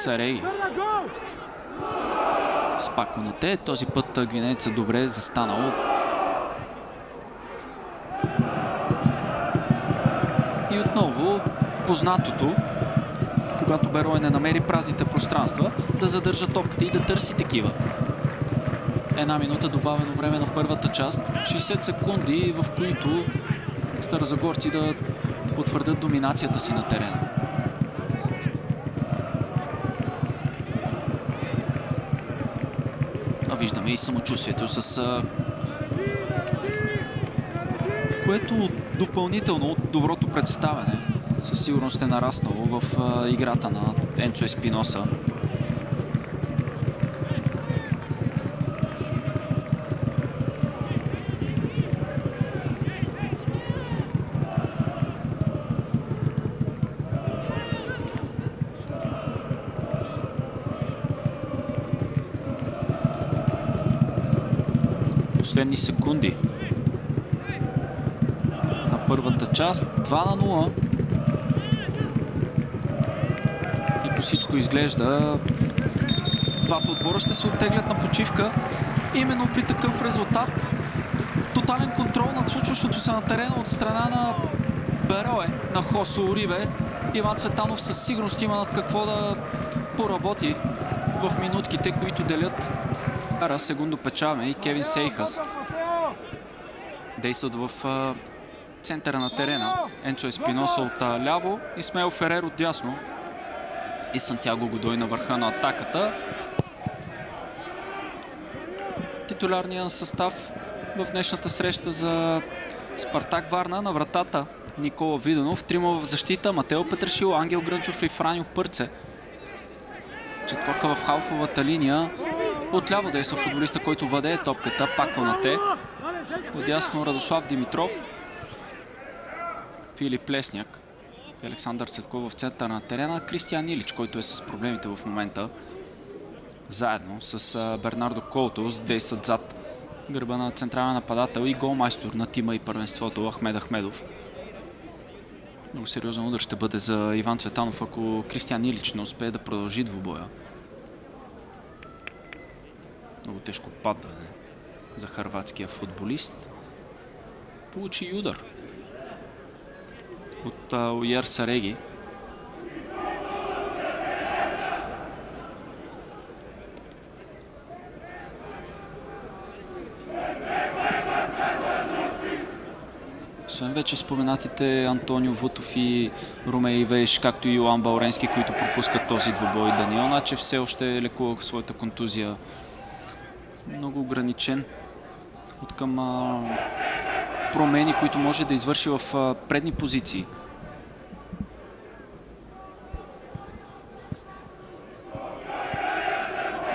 Сареги. с. Този път гвинеца добре е застанал. И отново познатото, когато Берой не намери празните пространства, да задържа топката и да търси такива. Една минута добавено време на първата част. 60 секунди, в които старозагорци да потвърдят доминацията си на терена. А виждаме и самочувствието с което допълнително от доброто представяне със сигурност е нараснало в играта на Енцо Еспиноса. Последни секунди на първата част. 2 на 0. И по всичко изглежда двата отбора ще се оттеглят на почивка. Именно при такъв резултат тотален контрол над случващото се на терена от страна на Берое, на Хосо Орибе. Иван Цветанов със сигурност има над какво да поработи в минутките, които делят Ара Сегундо Печаме и Кевин Сейхас. Действат в центъра на терена. Енцо Еспиноса от ляво, Исмел Ферер от дясно и Сантьяго Годой на върха на атаката. Титулярният състав в днешната среща за Спартак Варна на вратата Никола Виденов, трима в защита, Матео Петрашил, Ангел Грънчов и Франю Пърце. Четворка в халфовата линия. Отляво действа футболиста, който въде топката, пак на те. Отясно Радослав Димитров. Филип Лесняк. Александър Цветков в центъра на терена. Кристиан Илич, който е с проблемите в момента. Заедно с Бернардо Колтос действат зад гърба на централен нападател и голмайстор на тима и първенството Ахмед Ахмедов. Много сериозен удар ще бъде за Иван Цветанов, ако Кристиан Илич не успее да продължи двубоя. Много тежко падане за харватския футболист. Получи удар от Уяр Сареги. Освен вече споменатите Антонио Вутов и Ромей Вейш, както и Йоан Бауренски, които пропускат този двубой. Даниел Начев все още лекува своята контузия. Много ограничен от към а, промени, които може да извърши в а, предни позиции.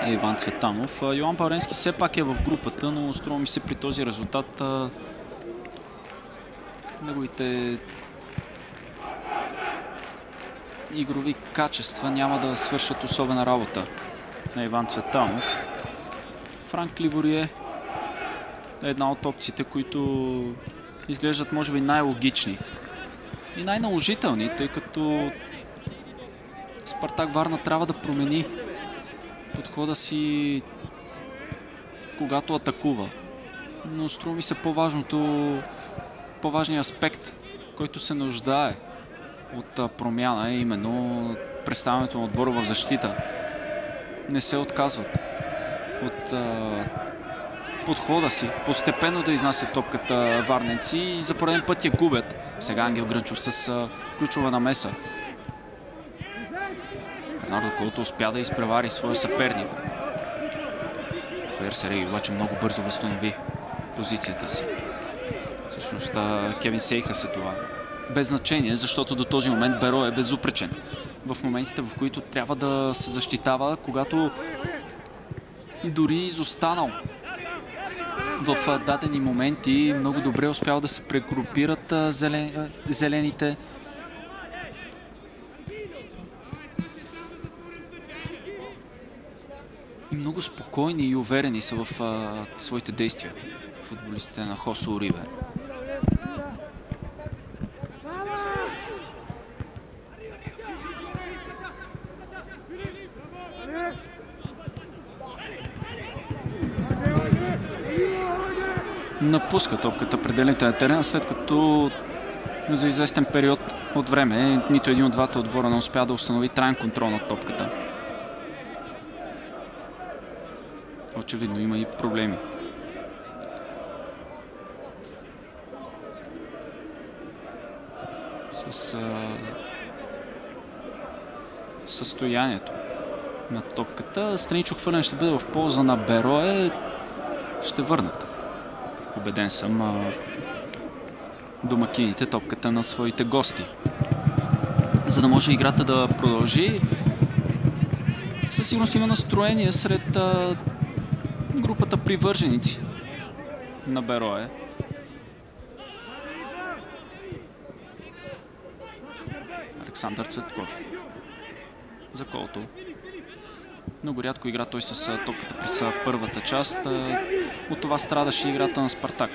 Иван Цветанов. Йоан Бауренски все пак е в групата, но струва ми се при този резултат а, неговите игрови качества няма да свършат особена работа на Иван Цветанов. Франк Ливорие е една от опциите, които изглеждат може би най-логични и най-наложителни, тъй като Спартак Варна трябва да промени подхода си когато атакува. Но струва ми се по-важното по-важният аспект, който се нуждае от промяна е именно представянето на отбора в защита. Не се отказват от подхода си, постепенно да изнасят топката варненци и за пореден път я губят. Сега Ангел Грънчов с ключова намеса. Бернардо който успя да изпревари своя съперник. Сереги обаче много бързо възстанови позицията си. Всъщност Кевин Сейхас е това. Без значение, защото до този момент Беро е безупречен. В моментите, в които трябва да се защитава, когато и дори изостанал в дадени моменти, много добре успял да се прегрупират зелен... зелените. И много спокойни и уверени са в своите действия футболистите на Хосо Урибе. Напуска топката пределите на терена, след като за известен период от време нито един от двата отбора не успя да установи траен контрол над топката. Очевидно има и проблеми. С а, състоянието на топката. Страничо хвърляне ще бъде в полза на Берое. Ще върнат. Обеден съм домакините топката на своите гости. За да може играта да продължи, със сигурност има настроение сред групата привърженици на Берое. Александър Цветков за колто. Много рядко игра той с топката през първата част. От това страдаше играта на Спартак.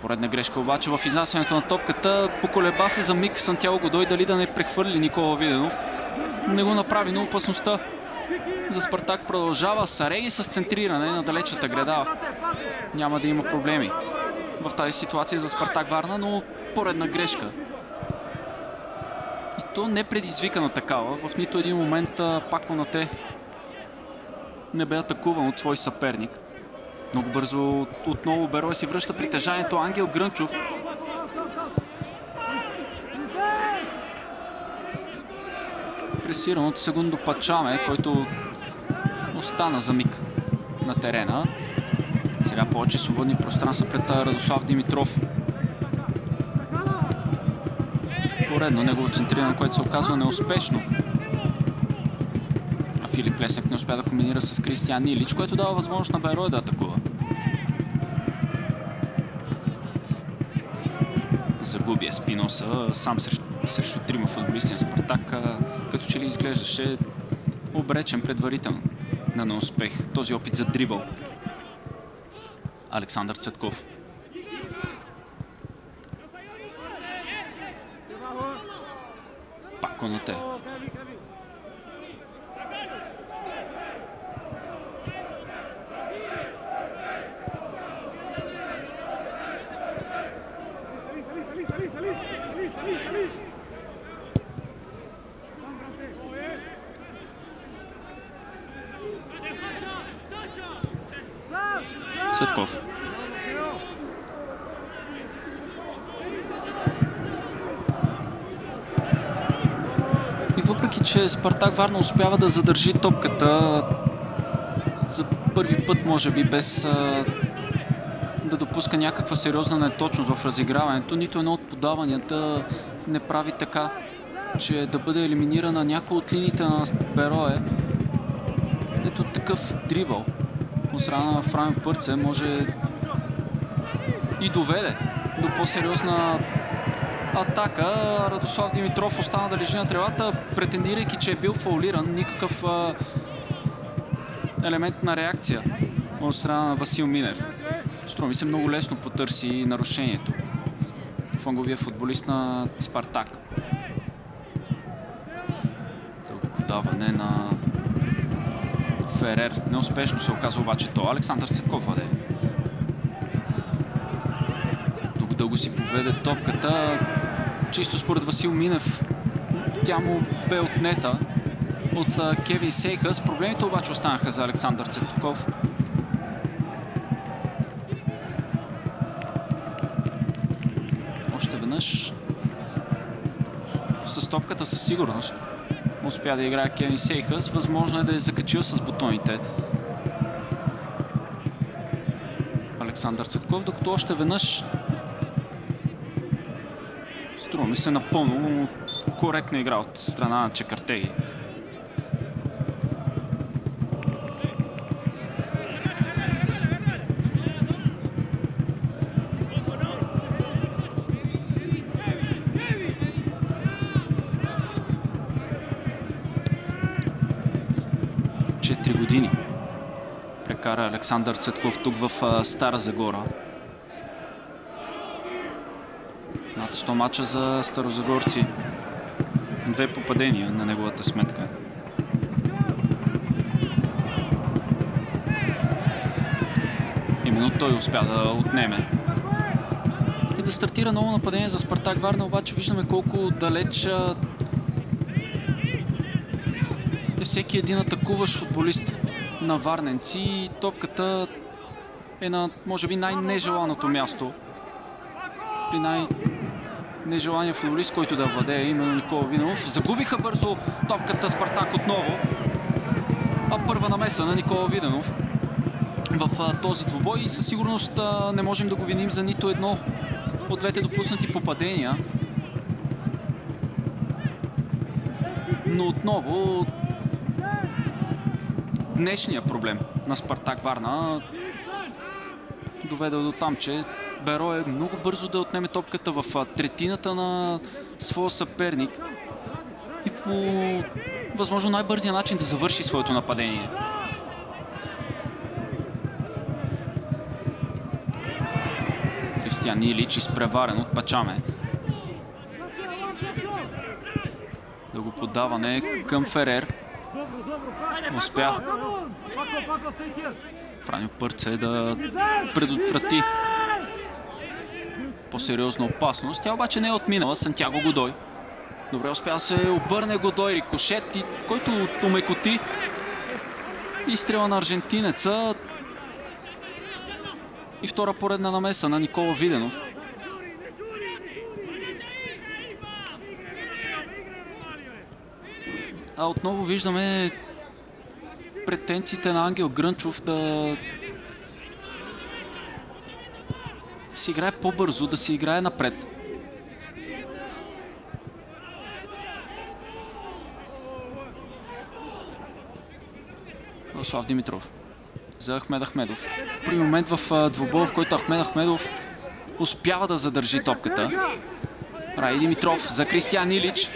Поредна грешка обаче в изнасянето на топката. Поколеба се за миг Сантьяго Годой дали да не прехвърли Никола Виденов. Не го направи, но опасността за Спартак продължава. Сареги с центриране на далечата града. Няма да има проблеми в тази ситуация за Спартак Варна, но поредна грешка. И то не предизвикана такава. В нито един момент пак на те не бе атакуван от свой съперник. Много бързо отново Берой си връща притежанието. Ангел Грънчов. Пресиран от Сегундо Пачаме, който остана за миг на терена. Сега повече свободни пространства пред Радослав Димитров. Поредно негово центриране, което се оказва неуспешно. Филип Лесек не успя да комбинира с Кристиан Нилич, което дава възможност на Байрой да атакува. Загуби Спиноса сам срещу, срещу трима футболисти на Спартак, като че ли изглеждаше обречен предварително на неуспех. Този опит за дрибъл. Александър Цветков. Пак Конате. Цветков. И въпреки, Спартак Варна успява да задържи топката за първи път, може би, без да допуска някаква сериозна неточност в разиграването, нито едно от подаванията не прави така, че да бъде елиминирана някой от линиите на Берое. Ето такъв дрибъл от страна на Фрайм Пърце може и доведе до по-сериозна атака. Радослав Димитров остана да лежи на тревата, претендирайки, че е бил фаулиран. Никакъв а, елемент на реакция от страна на Васил Минев. Струва ми се много лесно потърси нарушението. Фанговия футболист на Спартак. Дълго подаване на Ферер. Неуспешно се оказа обаче то. Александър Цветков владе. Тук дълго си поведе топката. Чисто според Васил Минев тя му бе отнета от Кевин Сейхъс. Проблемите обаче останаха за Александър Цветков. Още веднъж с топката със сигурност успя да играе Кевин Сейхъс. Възможно е да е закачил с бутоните Александър Цветков, докато още веднъж струва ми се напълно коректна игра от страна на Чекартеги. години прекара Александър Цветков тук в Стара Загора. Над 100 мача за старозагорци. Две попадения на неговата сметка. Именно той успя да отнеме. И да стартира ново нападение за Спартак Варна, обаче виждаме колко далеч е всеки един атакуващ футболист на Варненци и топката е на, може би, най-нежеланото място при най- нежелания футболист, който да владее именно Никола Винов. Загубиха бързо топката Спартак отново. А първа намеса на Никола Виденов в този двубой и със сигурност не можем да го виним за нито едно от двете допуснати попадения. Но отново днешния проблем на Спартак Варна доведе до там, че Беро е много бързо да отнеме топката в третината на своя съперник и по възможно най-бързия начин да завърши своето нападение. Кристиан Илич изпреварен от Пачаме. Да го подаване към Ферер. Успя Франю Пърце да предотврати по-сериозна опасност. Тя обаче не е отминала. Сантяго Годой. Добре успя се обърне Годой. Рикошет, който умекоти изстрела на аржентинеца. И втора поредна намеса на Никола Виденов. А отново виждаме претенциите на Ангел Грънчов да си играе по-бързо, да си играе напред. Слав Димитров за Ахмед Ахмедов. При момент в двубоя, в който Ахмед Ахмедов успява да задържи топката. Рай Димитров за Кристиан Илич.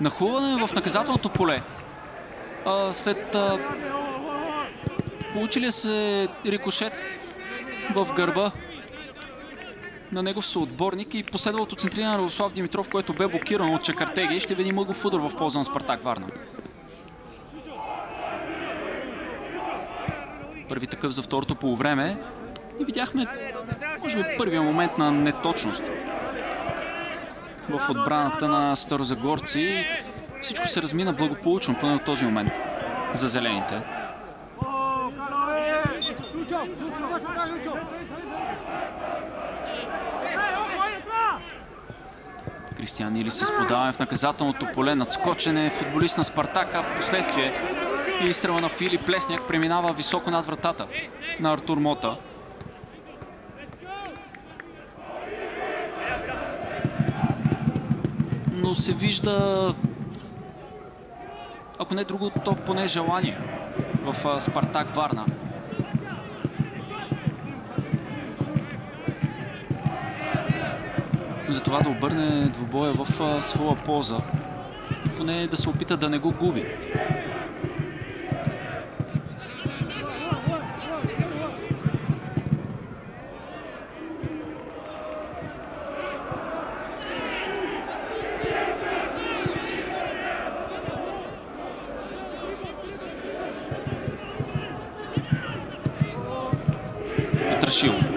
Нахуване в наказателното поле. А, след а, получили се рикошет в гърба на негов съотборник и последвалото центриране на Радослав Димитров, което бе блокирано от Чакартеги, ще види мъгов удар в полза на Спартак Варна. Първи такъв за второто полувреме. И видяхме, може би, първия момент на неточност в отбраната на Старозагорци. Всичко се размина благополучно, поне от този момент, за зелените. Кристиан Илич с подаване в наказателното поле, надскочене, футболист на Спартака, в последствие и изстрела на Филип Плесняк преминава високо над вратата на Артур Мота. Но се вижда, ако не друго, то поне желание в Спартак Варна. За това да обърне двубоя в своя полза и поне да се опита да не го губи. Петрашило.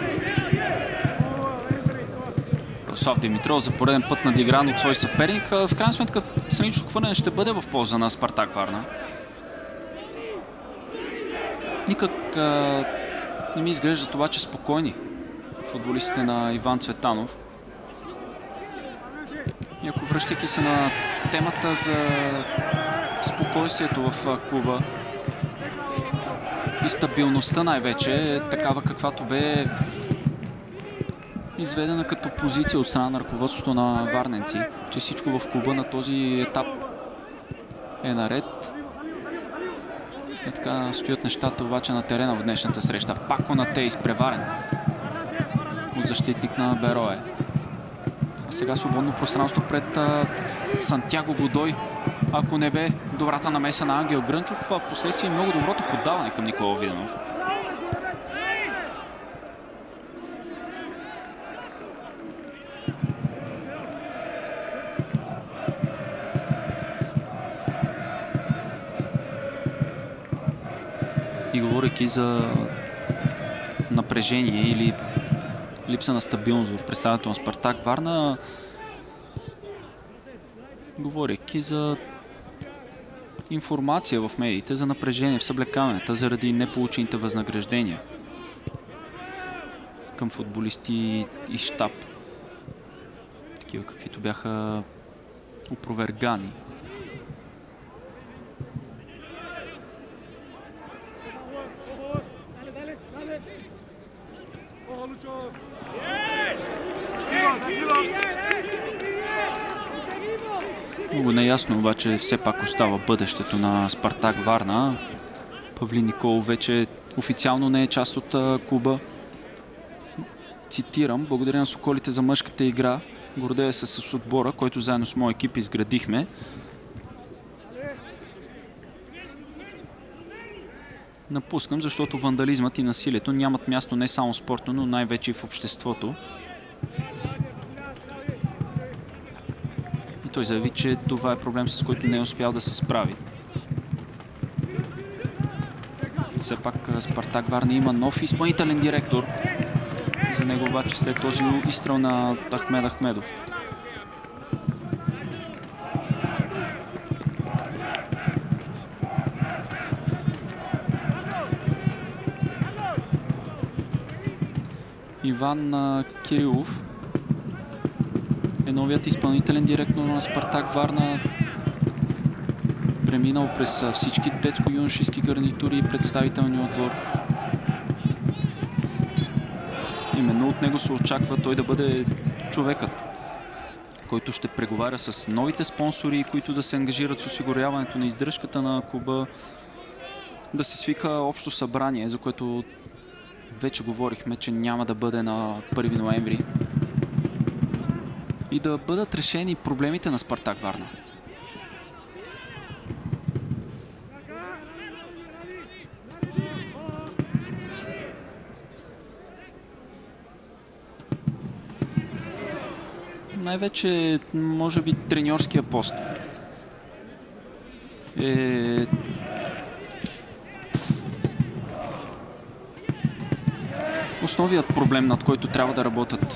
Слав Димитров за пореден път надигран от свой съперник. В крайна сметка страничното хвърляне ще бъде в полза на Спартак Варна. Никак а, не ми изглежда това, че спокойни футболистите на Иван Цветанов. И ако връщайки се на темата за спокойствието в клуба и стабилността най-вече, такава каквато бе изведена като позиция от страна на ръководството на Варненци, че всичко в клуба на този етап е наред. И така стоят нещата обаче на терена в днешната среща. Пако на те изпреварен от защитник на Берое. А сега свободно пространство пред а, Сантяго Годой. Ако не бе добрата намеса на Ангел Грънчов, в последствие много доброто поддаване към Никола Виденов. И говоряки за напрежение или липса на стабилност в представянето на Спартак Варна, говорейки за информация в медиите за напрежение в съблекаването заради неполучените възнаграждения към футболисти и штаб. Такива каквито бяха опровергани. Много неясно обаче все пак остава бъдещето на Спартак Варна. Павли Никол вече официално не е част от клуба. Цитирам, благодаря на Соколите за мъжката игра. Гордея се с отбора, който заедно с моя екип изградихме. Напускам, защото вандализмът и насилието нямат място не само спортно, но най-вече и в обществото. Той заяви, че това е проблем, с който не е успял да се справи. Все пак Спартак Варна има нов изпълнителен директор. За него обаче след този изстрел на Ахмед Ахмедов. Иван Кирилов новият изпълнителен директор на Спартак Варна. Преминал през всички детско-юношески гарнитури и представителни отбор. Именно от него се очаква той да бъде човекът, който ще преговаря с новите спонсори, които да се ангажират с осигуряването на издръжката на клуба, да се свика общо събрание, за което вече говорихме, че няма да бъде на 1 ноември. И да бъдат решени проблемите на Спартак Варна. най-вече, може би, треньорския пост е основият проблем, над който трябва да работят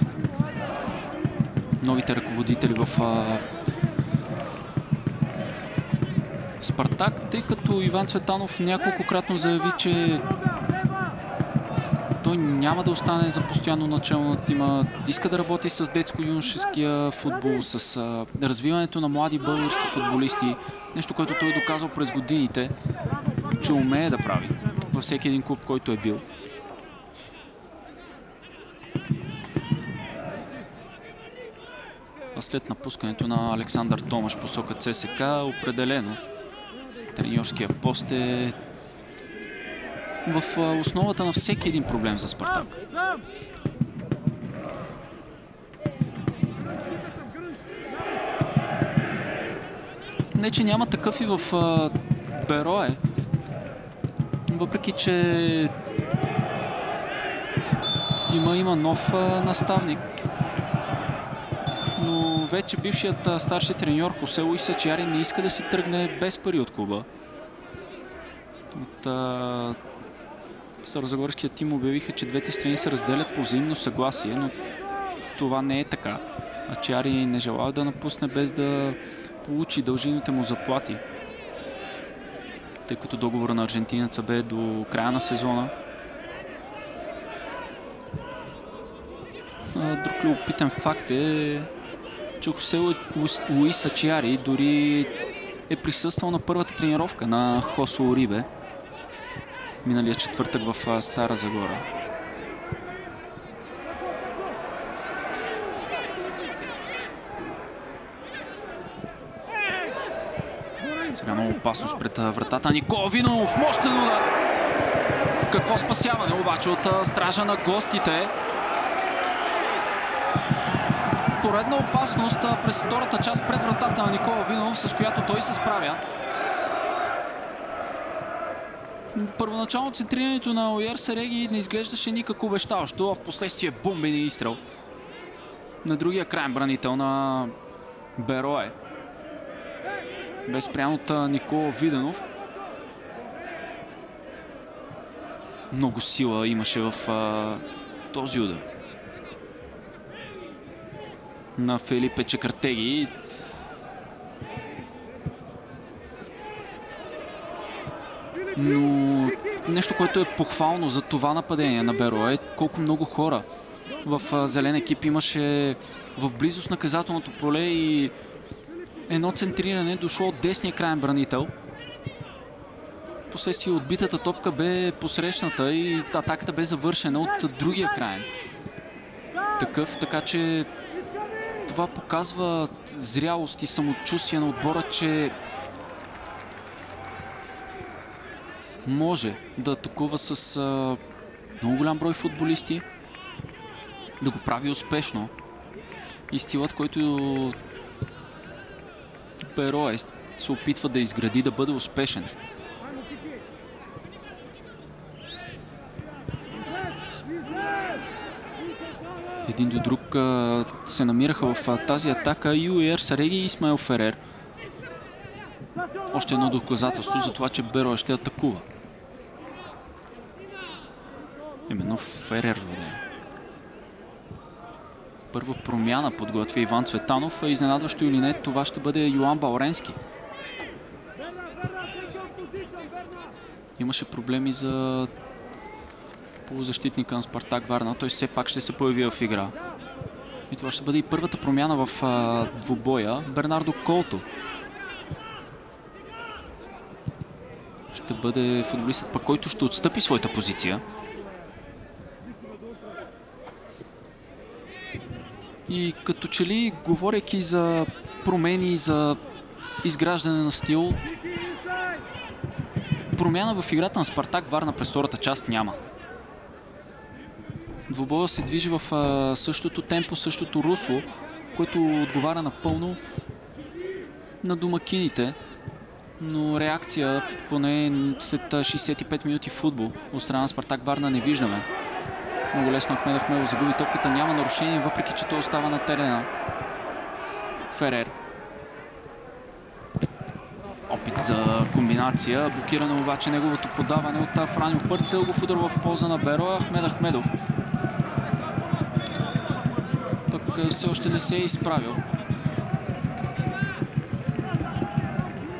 новите ръководители в Спартак, тъй като Иван Цветанов няколкократно заяви, че той няма да остане за постоянно начало на тима. Иска да работи с детско-юношеския футбол, с а, развиването на млади български футболисти. Нещо, което той е доказал през годините, че умее да прави във всеки един клуб, който е бил. След напускането на Александър Томаш посока ЦСК, определено треньорския пост е в основата на всеки един проблем за Спартак. Не, че няма такъв и в Берое. Въпреки, че Тима има нов наставник. Вече бившият старши треньор Хосе Луис Сачиари не иска да си тръгне без пари от клуба. От Старозагорският тим обявиха, че двете страни се разделят по взаимно съгласие, но това не е така. А Чари не желая да напусне без да получи дължините му заплати. Тъй като договора на аржентинеца бе до края на сезона. Друг любопитен факт е, че Хосе Луис Ачиари дори е присъствал на първата тренировка на Хосо Орибе миналия четвъртък в Стара Загора. Сега много опасност пред вратата. Никола Винов, мощен удар! Какво спасяване обаче от стража на гостите? Поредна опасност през втората част пред вратата на Никола Винов, с която той се справя. Първоначално центрирането на Ояр Сареги не изглеждаше никак обещаващо, а в последствие бомбен изстрел на другия крайен бранител на Берое. Без спрян от Никола Виденов. много сила имаше в а, този удар. На Филипе Чекартеги. Но нещо, което е похвално за това нападение на Беро е колко много хора в зелен екип имаше в близост наказателното поле и едно центриране дошло от десния крайен бранител. Последствие отбитата топка бе посрещната и атаката бе завършена от другия крайен. Такъв, така че това показва зрялост и самочувствие на отбора, че може да атакува с а, много голям брой футболисти, да го прави успешно. И стилът, който Берое се опитва да изгради, да бъде успешен. Един до друг се намираха в тази атака Юер Сареги и Исмаел Ферер. Още едно доказателство за това, че Берое ще атакува. Именно Ферер владее. Първа промяна подготвя Иван Цветанов. Изненадващо или не, това ще бъде Йоан Балренски. Имаше проблеми за полузащитника на Спартак Варна. Той все пак ще се появи в игра. И това ще бъде и първата промяна в а, двубоя. Бернардо Колто. Ще бъде футболистът, пък който ще отстъпи своята позиция. И като че ли, говорейки за промени, за изграждане на стил, промяна в играта на Спартак Варна през втората част няма. Двобоя се движи в същото темпо, същото русло, което отговаря напълно на домакините. Но реакция, поне след 65 минути футбол, от страна на Спартак Варна не виждаме. Много лесно Ахмед Ахмедов загуби топката. Няма нарушение, въпреки че той остава на терена. Ферер. Опит за комбинация. Блокирано обаче неговото подаване от Франю Пърцел. Го в полза на Беро. Ахмед Ахмедов. Пък все още не се е изправил.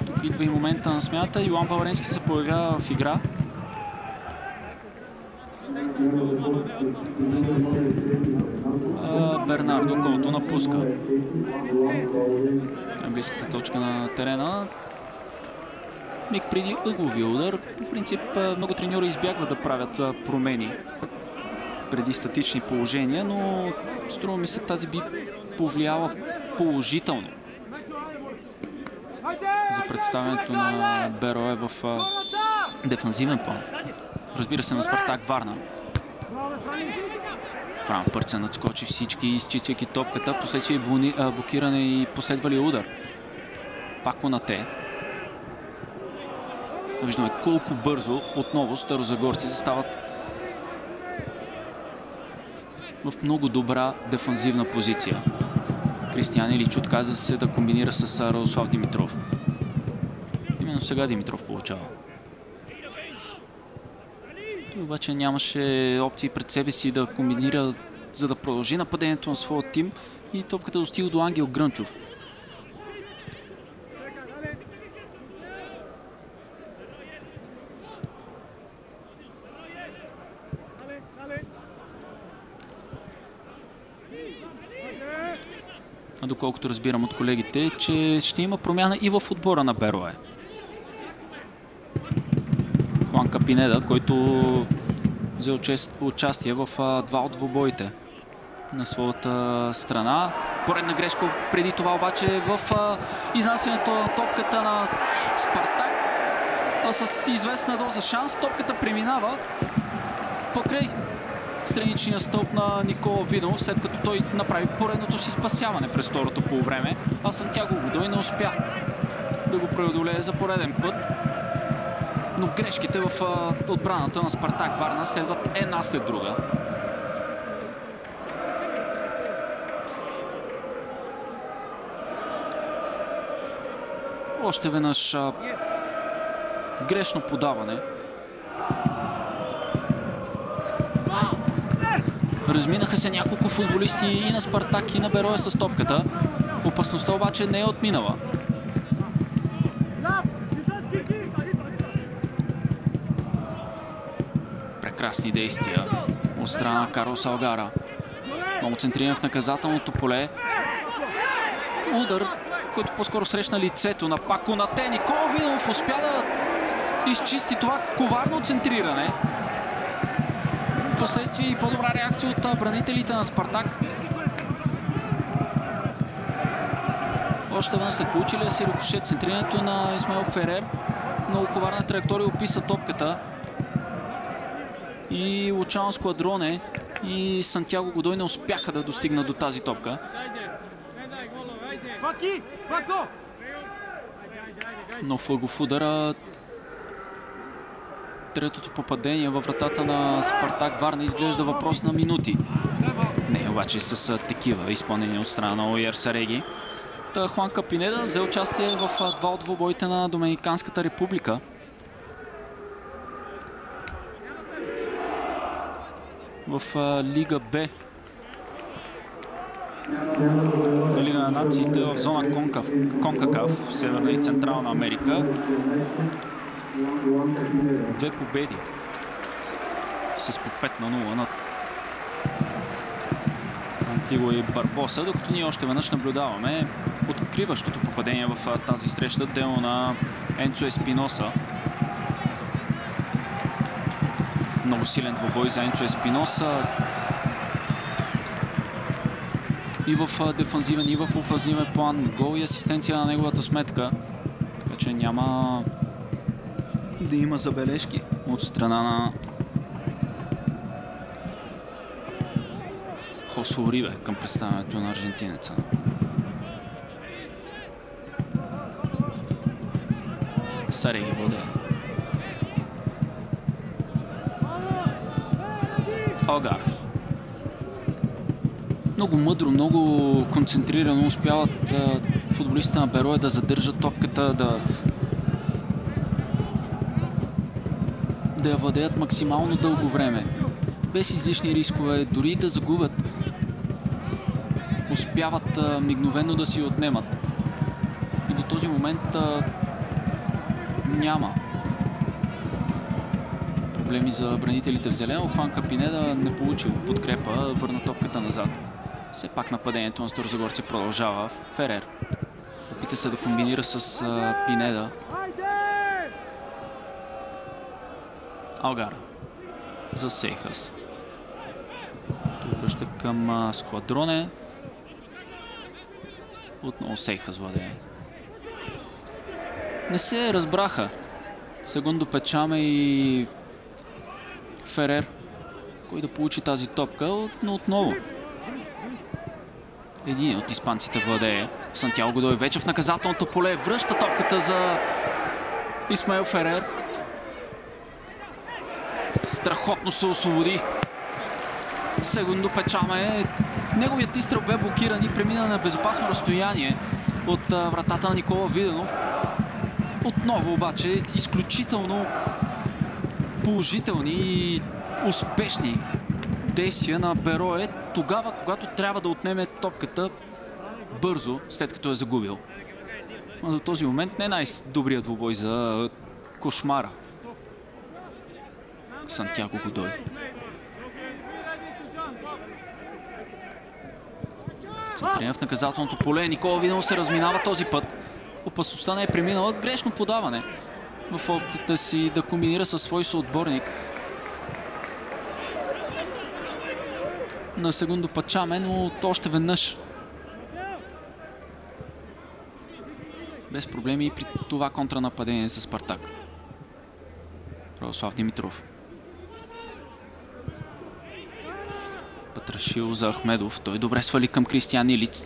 Тук идва и момента на смята. Йоан Баларенски се появява в игра. Бернардо, който напуска. Близката точка на терена. Миг преди ъглови удар. По принцип много треньори избягват да правят промени преди статични положения, но струва ми се тази би повлияла положително за представянето на Берое в дефанзивен план. Разбира се, на Спартак Варна. Фран Пърца надскочи всички, изчиствайки топката. В последствие блокиране и последвали удар. Пак на те. Виждаме колко бързо отново старозагорци застават в много добра дефанзивна позиция. Кристиян Илич отказа се да комбинира с Радослав Димитров. Именно сега Димитров получава. Той обаче нямаше опции пред себе си да комбинира, за да продължи нападението на своя тим и топката достига до Ангел Грънчов. Доколкото разбирам от колегите, че ще има промяна и в отбора на Берое. Капинеда, който взе участие в два от двобоите на своята страна. Поредна грешка преди това обаче в изнасянето на топката на Спартак. А с известна доза шанс топката преминава покрай страничния стълб на Никола Видонов, след като той направи поредното си спасяване през второто полувреме, а Сантяго Годой не успя да го преодолее за пореден път но грешките в отбраната на Спартак Варна следват една след друга. Още веднъж грешно подаване. Разминаха се няколко футболисти и на Спартак, и на Бероя с топката. Опасността обаче не е отминала. Прекрасни действия от страна на Карл Салгара. Много центриран в наказателното поле. Удар, който по-скоро срещна лицето на Пако на те. Никола Видов успя да изчисти това коварно центриране. Впоследствие и по-добра реакция от бранителите на Спартак. Още веднъж след получили си рикошет центрирането на Исмаил Ферер. Много коварна траектория описа топката. И Лучано Складроне и Сантьяго Годой не успяха да достигнат до тази топка. Но фъгов удара третото попадение във вратата на Спартак Варна изглежда въпрос на минути. Не, обаче с такива изпълнени от страна на Оер Сареги. Та Хуан Капинеда взе участие в два от двобоите на Доминиканската република. В Лига Б. Лига на нациите в зона Конкакав, Северна и Централна Америка. Две победи с по 5 на 0 над Антиго и Барбоса, докато ние още веднъж наблюдаваме откриващото попадение в тази среща, дело на Енцо Еспиноса. Много силен двобой за Енцо Еспиноса. И в дефанзивен, и в офанзивен план. Гол и асистенция на неговата сметка. Така че няма да има забележки от страна на Хосо Уриве към представянето на аржентинеца. Сареги владее. Алгар. Много мъдро, много концентрирано успяват футболистите на Бероя да задържат топката, да да я владеят максимално дълго време, без излишни рискове, дори да загубят, успяват а, мигновено да си отнемат. И до този момент а, няма проблеми за бранителите в зелено. Хуан Капинеда не получил подкрепа, върна топката назад. Все пак нападението на Старозагорци продължава. Ферер опита се да комбинира с а, Пинеда. Алгара за Сейхас. Той връща към Складроне. Отново Сейхас владее. Не се разбраха. Сегундо Печаме и Ферер, кой да получи тази топка, но отново. Един от испанците владее. Сантьяго Годой вече в наказателното поле. Връща топката за Исмаил Ферер. Страхотно се освободи. Сегундо Печаме. Неговият изстрел бе блокиран и премина на безопасно разстояние от вратата на Никола Виденов. Отново обаче изключително положителни и успешни действия на Берое тогава, когато трябва да отнеме топката бързо, след като е загубил. Но до този момент не е най-добрият двубой за кошмара. Сантьяго Годой. Центрина в наказателното поле. Никола Видено се разминава този път. Опасността не е преминала. Грешно подаване в опитата си да комбинира със свой съотборник. На Сегундо Пачаме, но още веднъж. Без проблеми и при това контранападение с Спартак. Православ Димитров. Патрашил за Ахмедов. Той добре свали към Кристиян Илиц.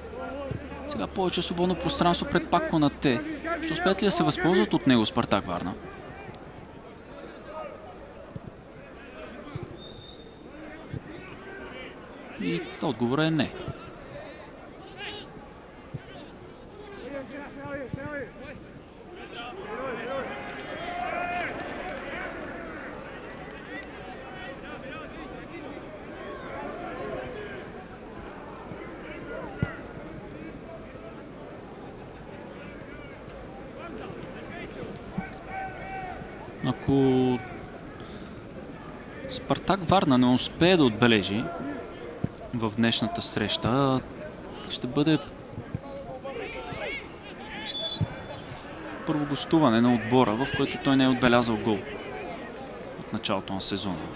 Сега повече свободно пространство пред Пакко на Те. Ще успеят ли да се възползват от него Спартак Варна? И отговорът е не. Ако Спартак Варна не успее да отбележи в днешната среща, ще бъде първо гостуване на отбора, в което той не е отбелязал гол от началото на сезона.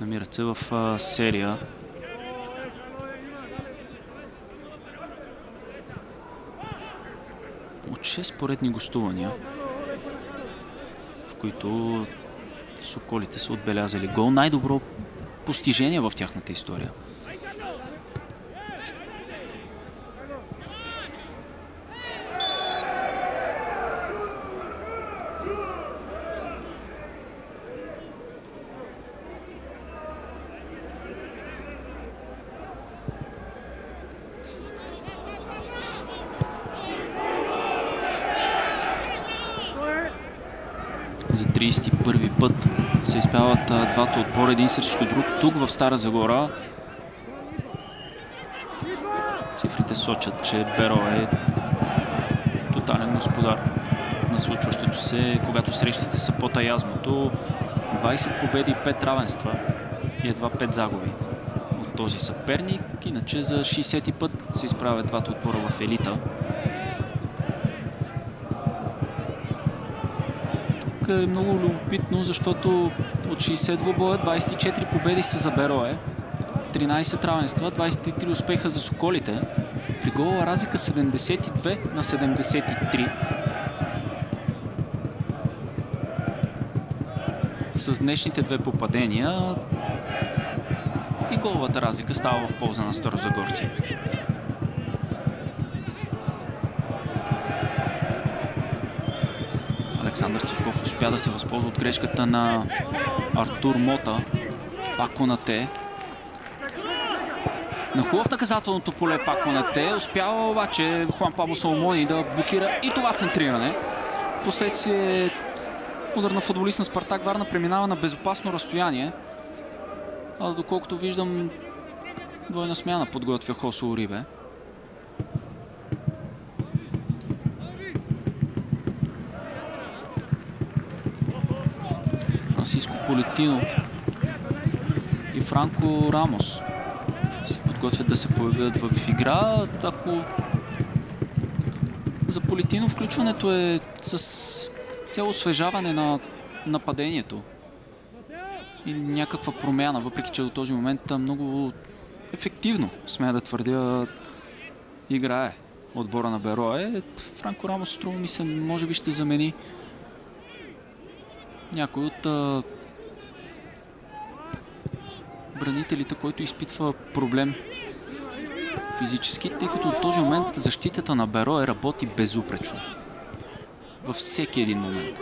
Намират се в серия от 6 поредни гостувания, които Соколите са отбелязали гол. Най-добро постижение в тяхната история. за 31 път се изпяват отбора един срещу друг. Тук в Стара Загора цифрите сочат, че Беро е тотален господар на случващото се, когато срещите са под аязмото. 20 победи, 5 равенства и едва 5 загуби от този съперник. Иначе за 60 път се изправят двата отбора в елита. Тук е много любопитно, защото от 60 двубоя 24 победи са за Берое, 13 равенства, 23 успеха за Соколите. При гола разлика 72 на 73. С днешните две попадения и головата разлика става в полза на Старозагорци. Александър Цветков успя да се възползва от грешката на Артур Мота. Пак Конате. На хубав наказателното поле пак Конате. Успява обаче Хуан Пабло Соломони да блокира и това центриране. Последствие удар на футболист на Спартак Варна преминава на безопасно разстояние. А доколкото виждам, двойна смяна подготвя Хосо Орибе. Франциско Политино и Франко Рамос се подготвят да се появят в игра. Ако за Политино включването е с цяло освежаване на нападението и някаква промяна, въпреки че до този момент много ефективно, смея да твърдя, играе отбора на Берое. Франко Рамос, струва ми се, може би ще замени някой от бранителите, който изпитва проблем физически, тъй като от този момент защитата на Берое работи безупречно. Във всеки един момент.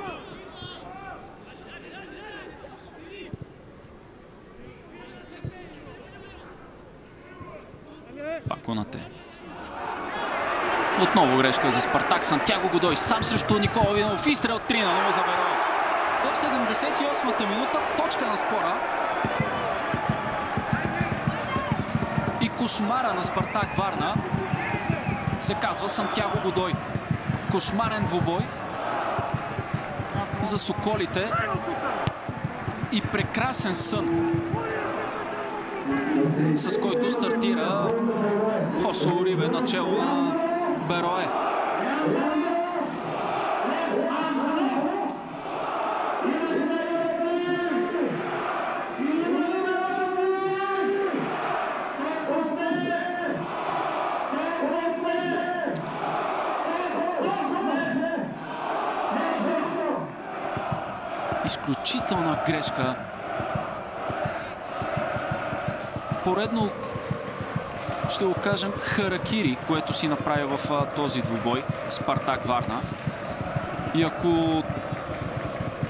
Пак Конате. Отново грешка за Спартак. Сантяго Годой сам срещу Никола Винов. Изстрел 3 на 0 за Берое. В 78-та минута точка на спора. И кошмара на Спартак Варна се казва Сантяго Годой. Кошмарен двубой за Соколите и прекрасен сън, с който стартира Хосо Орибе начало на Берое. Изключителна грешка. Поредно, ще го кажем, харакири, което си направи в този двубой Спартак Варна. И ако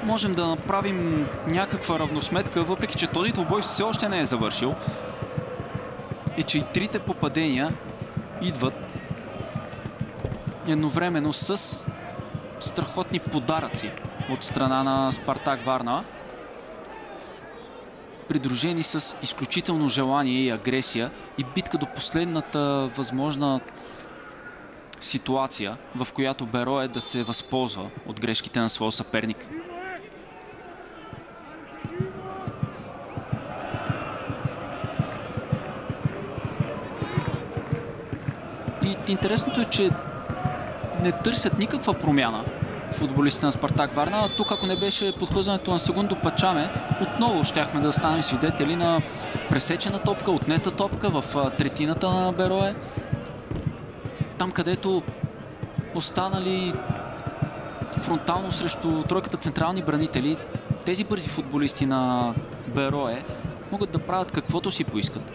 можем да направим някаква равносметка, въпреки че този двубой все още не е завършил, е, че и трите попадения идват едновременно с страхотни подаръци от страна на Спартак Варна. Придружени с изключително желание и агресия и битка до последната възможна ситуация, в която Беро е да се възползва от грешките на своя съперник. И интересното е, че не търсят никаква промяна футболистите на Спартак Варна. Тук, ако не беше подхлъзването на Сегундо Пачаме, отново щяхме да станем свидетели на пресечена топка, отнета топка в третината на Берое. Там, където останали фронтално срещу тройката централни бранители, тези бързи футболисти на Берое могат да правят каквото си поискат.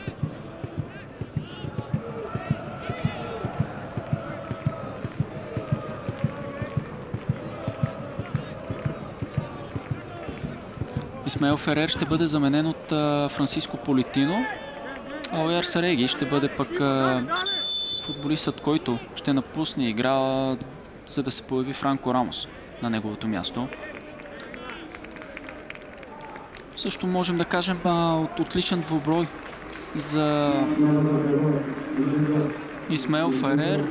Исмаел Ферер ще бъде заменен от а, Франциско Политино, а Ояр Сареги ще бъде пък а, футболистът, който ще напусне игра, за да се появи Франко Рамос на неговото място. Също можем да кажем а, от отличен двуброй за Исмаел Ферер.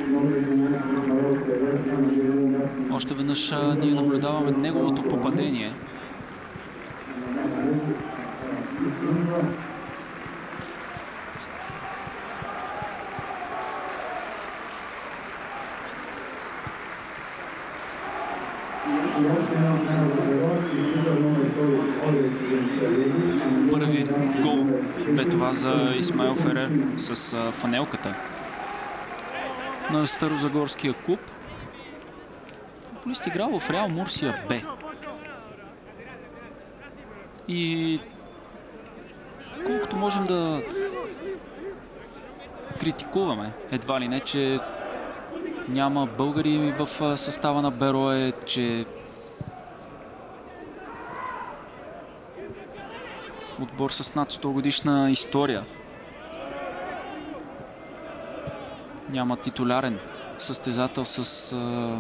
Още веднъж а, ние наблюдаваме неговото попадение – Първи гол бе това за Исмаил Ферер с фанелката на Старозагорския клуб. Футболист играл в Реал Мурсия Б. И колкото можем да критикуваме, едва ли не, че няма българи в състава на Берое, че отбор с над 100 годишна история. Няма титулярен състезател с а,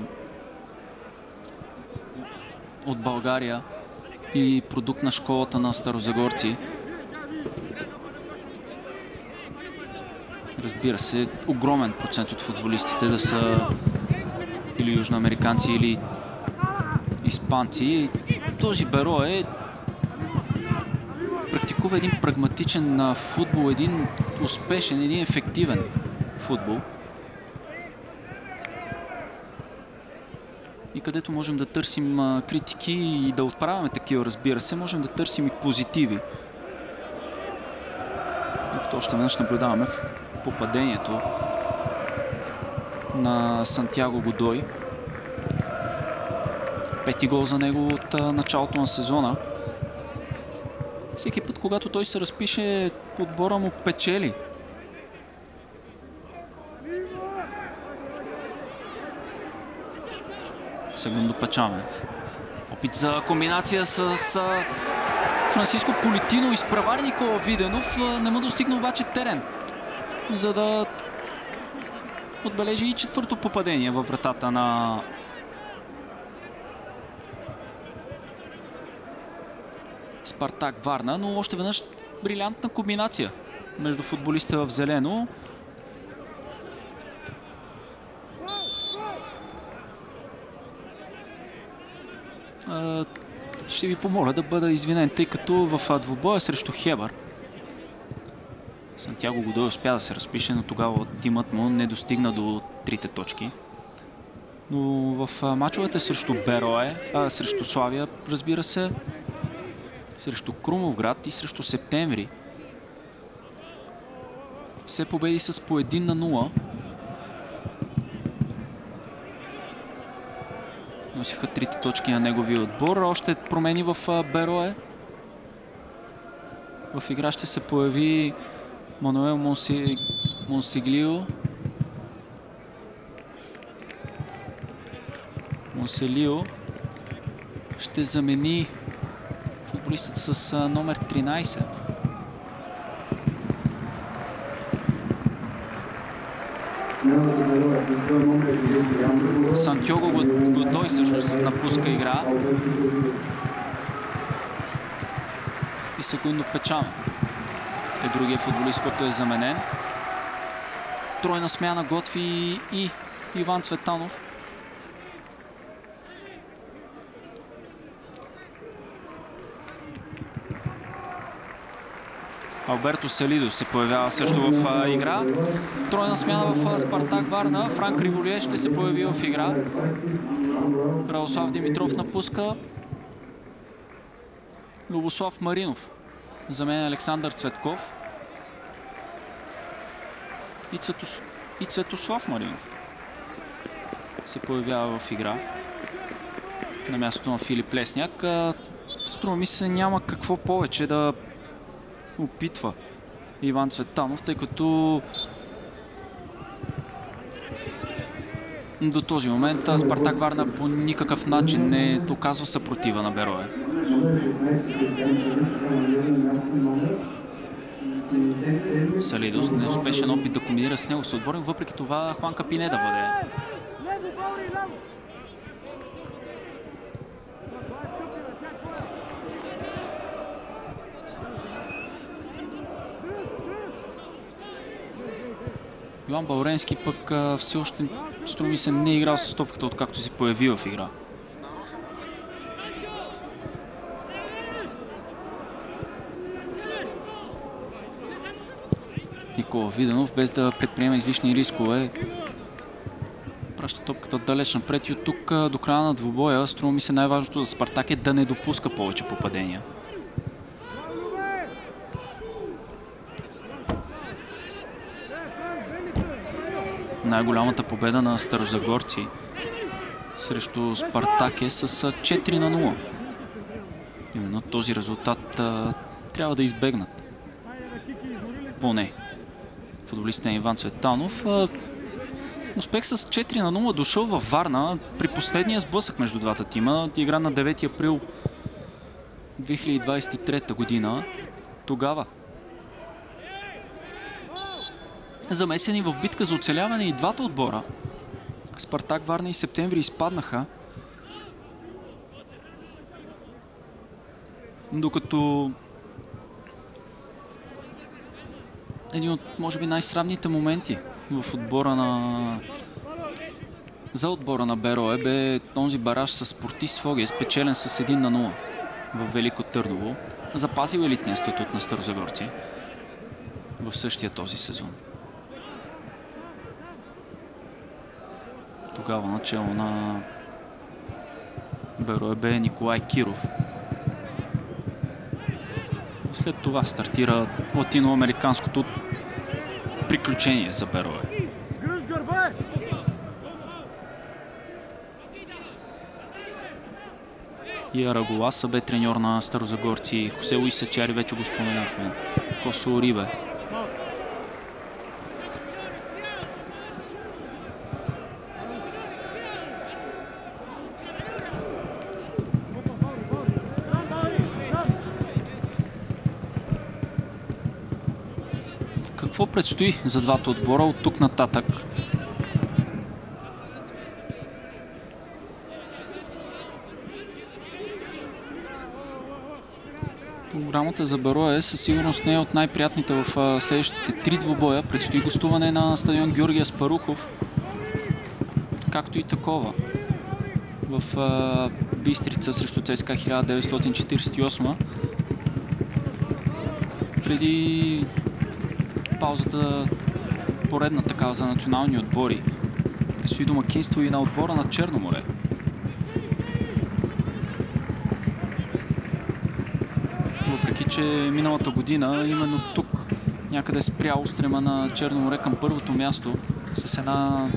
от България и продукт на школата на старозагорци. Разбира се, огромен процент от футболистите да са или южноамериканци, или испанци. Този Беро е практикува един прагматичен футбол, един успешен, един ефективен футбол. И където можем да търсим критики и да отправяме такива, разбира се, можем да търсим и позитиви. Докато още веднъж наблюдаваме в попадението на Сантьяго Годой. Пети гол за него от началото на сезона. Всеки път, когато той се разпише, отбора му печели. Сегундо Пачаме. Опит за комбинация с, Франциско Политино. Изпревари Никола Виденов. Не му достигна обаче терен, за да отбележи и четвърто попадение във вратата на Спартак Варна, но още веднъж брилянтна комбинация между футболистите в зелено. Ще ви помоля да бъда извинен, тъй като в двубоя срещу Хебър Сантьяго Годой успя да се разпише, но тогава тимът му не достигна до трите точки. Но в мачовете срещу Берое, а, срещу Славия, разбира се, срещу Крумовград и срещу Септември. Все победи с по 1 на 0. Носиха трите точки на неговия отбор. Още промени в Берое. В игра ще се появи Мануел Монси... Монсиглио. Монселио ще замени футболистът с номер 13. Сантього Годой всъщност напуска игра. И секундно Печана е другия футболист, който е заменен. Тройна смяна готви и Иван Цветанов. Алберто Селидо се появява също в игра. Тройна смяна в Спартак Варна. Франк Риволие ще се появи в игра. Радослав Димитров напуска. Любослав Маринов. За мен Александър Цветков. И, Цветос... и Цветослав Маринов се появява в игра на мястото на Филип Лесняк. Струва ми се няма какво повече да опитва Иван Цветанов, тъй като до този момент Спартак Варна по никакъв начин не доказва съпротива на Берое. Салидос неуспешен опит да комбинира с него съотборник, въпреки това Хуан Капине да Йоан Балренски пък а, все още струми се не е играл с топката, откакто се появи в игра. Никола Виденов, без да предприема излишни рискове, праща топката далеч напред и от тук до края на двубоя струва ми се най-важното за Спартак е да не допуска повече попадения. Най-голямата победа на старозагорци срещу Спартак е с 4 на 0. Именно този резултат а, трябва да избегнат. Поне. Футболистът е Иван Цветанов. А, успех с 4 на 0 дошъл във Варна при последния сблъсък между двата тима. Игра на 9 април 2023 година. Тогава замесени в битка за оцеляване и двата отбора. Спартак, Варна и Септември изпаднаха. Докато един от, може би, най-сравните моменти в отбора на за отбора на Берое бе този бараж с Спортис Фоге, спечелен с 1 на 0 в Велико Търново. Запазил елитния статут на Старозагорци в същия този сезон. Тогава начало на БРОЕБ е Николай Киров. След това стартира латиноамериканското приключение за БРОЕ. И Арагуласа бе треньор на Старозагорци. Хосе Луис Сачари вече го споменахме. Хосо Орибе. Какво предстои за двата отбора от тук нататък? Програмата за Бароя със сигурност не е от най-приятните в следващите три двубоя. Предстои гостуване на стадион Георгия Спарухов, както и такова в Бистрица срещу ЦСКА 1948 преди паузата поредна такава за национални отбори. Предстои домакинство и на отбора на Черно море. Въпреки, че миналата година именно тук някъде спря устрема на Черно море към първото място с една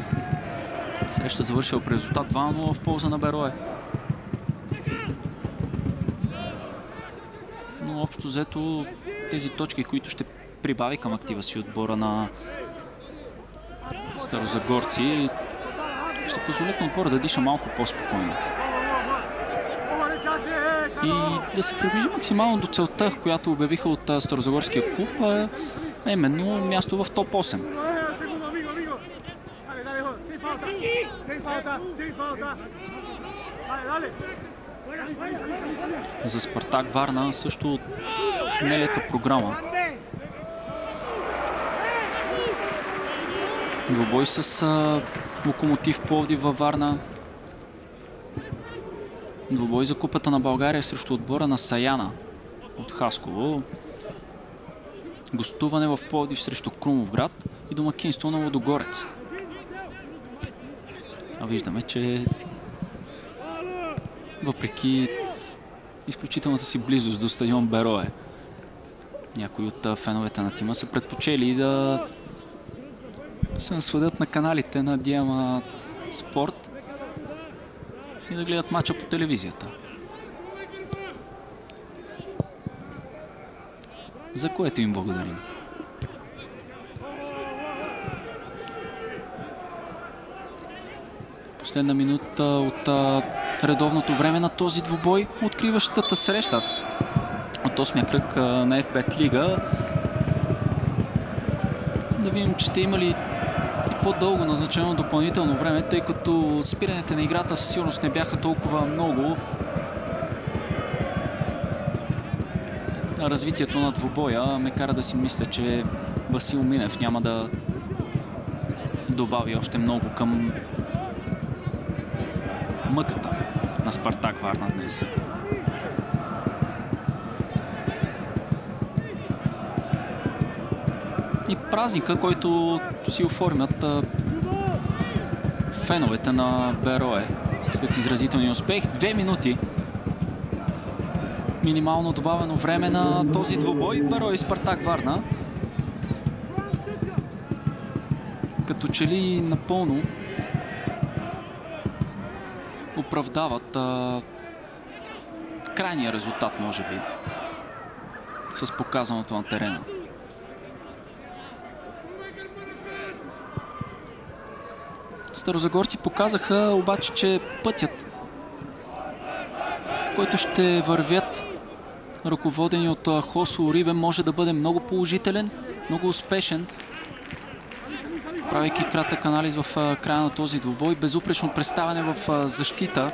среща завършила при резултат 2-0 в полза на Берое. Но общо взето тези точки, които ще прибави към актива си отбора на Старозагорци. Ще позволят на отбора да диша малко по-спокойно. И да се приближи максимално до целта, която обявиха от Старозагорския клуб, а именно място в топ 8. За Спартак Варна също нелека програма. Двобой с а, Локомотив Пловдив във Варна. Двобой за Купата на България срещу отбора на Саяна от Хасково. Гостуване в Пловдив срещу Крумовград и домакинство на Лодогорец. А виждаме, че въпреки изключителната си близост до стадион Берое, някои от феновете на тима са предпочели да се насладят на каналите на Диама Спорт и да гледат матча по телевизията. За което им благодарим. Последна минута от редовното време на този двубой, откриващата среща от 8-я кръг на FBET Лига. Да видим, че те имали и по-дълго назначено допълнително време, тъй като спирането на играта със сигурност не бяха толкова много. Развитието на двубоя ме кара да си мисля, че Васил Минев няма да добави още много към мъката на Спартак Варна днес. Празника, който си оформят феновете на Берое след изразителния успех. Две минути минимално добавено време на този двубой. Берое и Спартак Варна. Като че ли напълно оправдават а, крайния резултат, може би, с показаното на терена. Старозагорци показаха обаче, че пътят, който ще вървят ръководени от Хосо Орибе, може да бъде много положителен, много успешен правейки кратък анализ в края на този двубой. Безупречно представяне в защита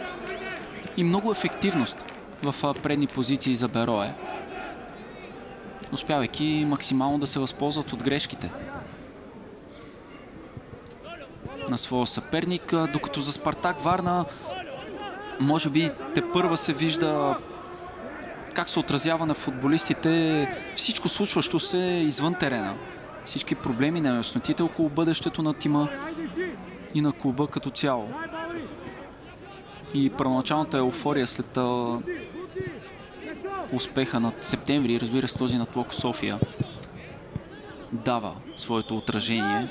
и много ефективност в предни позиции за Берое. Успявайки максимално да се възползват от грешките на своя съперник, докато за Спартак Варна може би те първа се вижда как се отразява на футболистите всичко случващо се извън терена всички проблеми на яснотите около бъдещето на тима и на клуба като цяло. И първоначалната еуфория след успеха на септември, разбира се този на Локо София, дава своето отражение.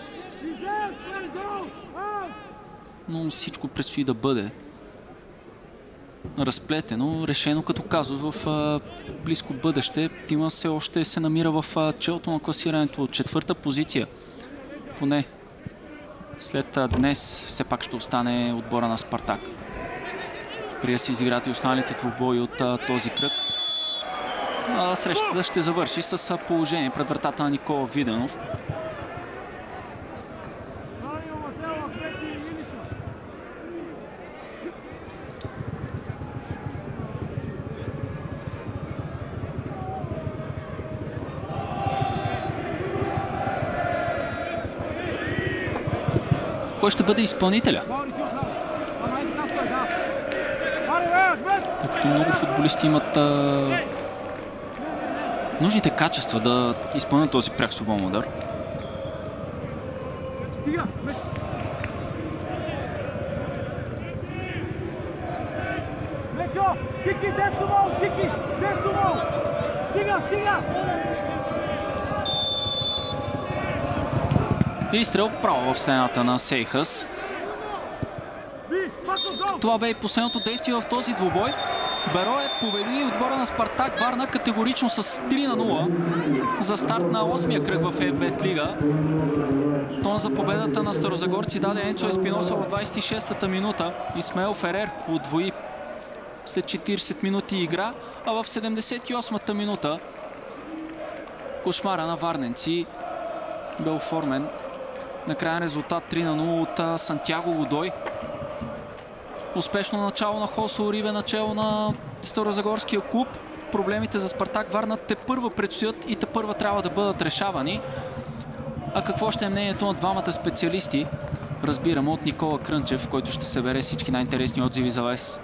Но всичко предстои да бъде разплетено, решено като казус в а, близко бъдеще. Тима все още се намира в а, челото на класирането от четвърта позиция. Поне след а, днес все пак ще остане отбора на Спартак. При да си изиграт и останалите двубои от а, този кръг. А, срещата ще завърши с а, положение пред вратата на Никола Виденов. Кой ще бъде изпълнителя. Тъй като много футболисти имат а, нужните качества да изпълнят този пряк свободен удар. Кики, десто мол! Кики, десто мол! Стига, стига! Изстрел право в стената на Сейхас. Това бе и последното действие в този двубой. Берое победи отбора на Спартак Варна категорично с 3 на 0 за старт на 8-я кръг в ФБ Лига. Тон за победата на старозагорци даде Енцо Еспиноса в 26-та минута. Исмаел Ферер отвои след 40 минути игра, а в 78-та минута кошмара на Варненци бе оформен Накрая резултат 3 на 0 от Сантьяго Годой. Успешно начало на Хосо Орибе, начало на Старозагорския клуб. Проблемите за Спартак Варна те първа предстоят и те първа трябва да бъдат решавани. А какво ще е мнението на двамата специалисти разбираме от Никола Крънчев, който ще събере всички най-интересни отзиви за вас.